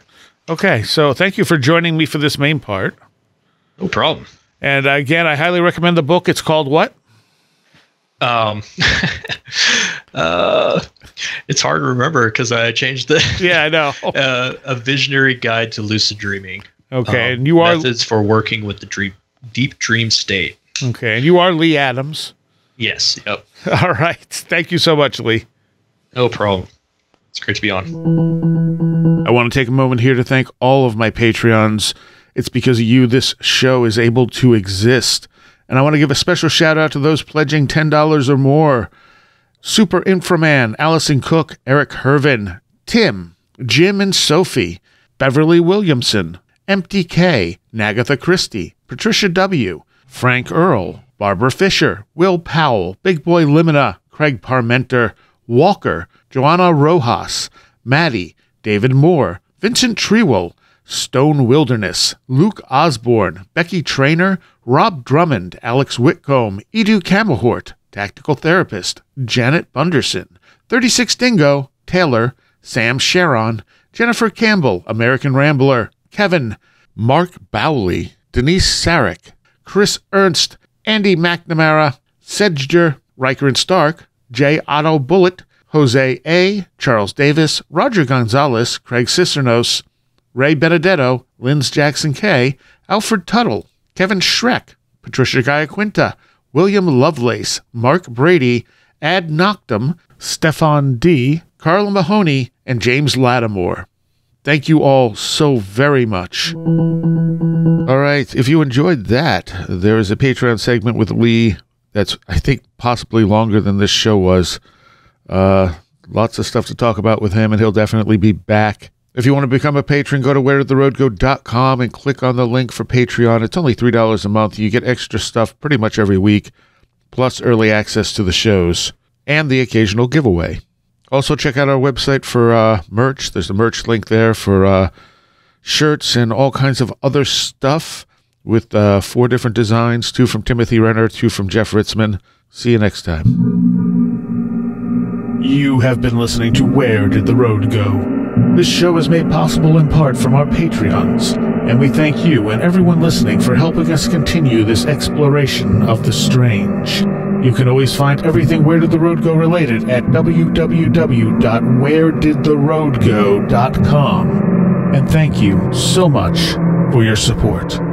Okay. So thank you for joining me for this main part. No problem. And again, I highly recommend the book. It's called what? Um, uh, it's hard to remember because I changed the Yeah, I know. uh, a visionary guide to lucid dreaming. Okay. Um, and you are methods for working with the dream, deep dream state. okay. And you are Lee Adams. Yes. Yep. All right. Thank you so much, Lee. No problem. It's great to be on. I want to take a moment here to thank all of my Patreons. It's because of you this show is able to exist. And I want to give a special shout out to those pledging $10 or more Super Inframan, Allison Cook, Eric Hervin, Tim, Jim and Sophie, Beverly Williamson, Empty K, Nagatha Christie, Patricia W., Frank Earl, Barbara Fisher, Will Powell, Big Boy Limina, Craig Parmenter, Walker, Joanna Rojas, Maddie, David Moore, Vincent Treewell, Stone Wilderness, Luke Osborne, Becky Trainer, Rob Drummond, Alex Whitcomb, Edu Camahort, Tactical Therapist, Janet Bunderson, 36 Dingo, Taylor, Sam Sharon, Jennifer Campbell, American Rambler, Kevin, Mark Bowley, Denise Sarek, Chris Ernst, Andy McNamara, Sedger, Riker and Stark, J. Otto Bullitt, Jose A., Charles Davis, Roger Gonzalez, Craig Cicernos, Ray Benedetto, Linz Jackson K., Alfred Tuttle, Kevin Schreck, Patricia Giaquinta, William Lovelace, Mark Brady, Ad Noctum, Stefan D., Carla Mahoney, and James Lattimore. Thank you all so very much. All right. If you enjoyed that, there is a Patreon segment with Lee that's, I think, possibly longer than this show was. Uh, lots of stuff to talk about with him, and he'll definitely be back. If you want to become a patron, go to wheredidtheroadgo.com and click on the link for Patreon. It's only $3 a month. You get extra stuff pretty much every week, plus early access to the shows and the occasional giveaway. Also, check out our website for uh, merch. There's a merch link there for uh, shirts and all kinds of other stuff with uh, four different designs two from Timothy Renner, two from Jeff Ritzmann. See you next time. You have been listening to Where Did the Road Go? This show is made possible in part from our Patreons, and we thank you and everyone listening for helping us continue this exploration of the strange. You can always find everything Where Did the Road Go related at www.wheredidtheroadgo.com. And thank you so much for your support.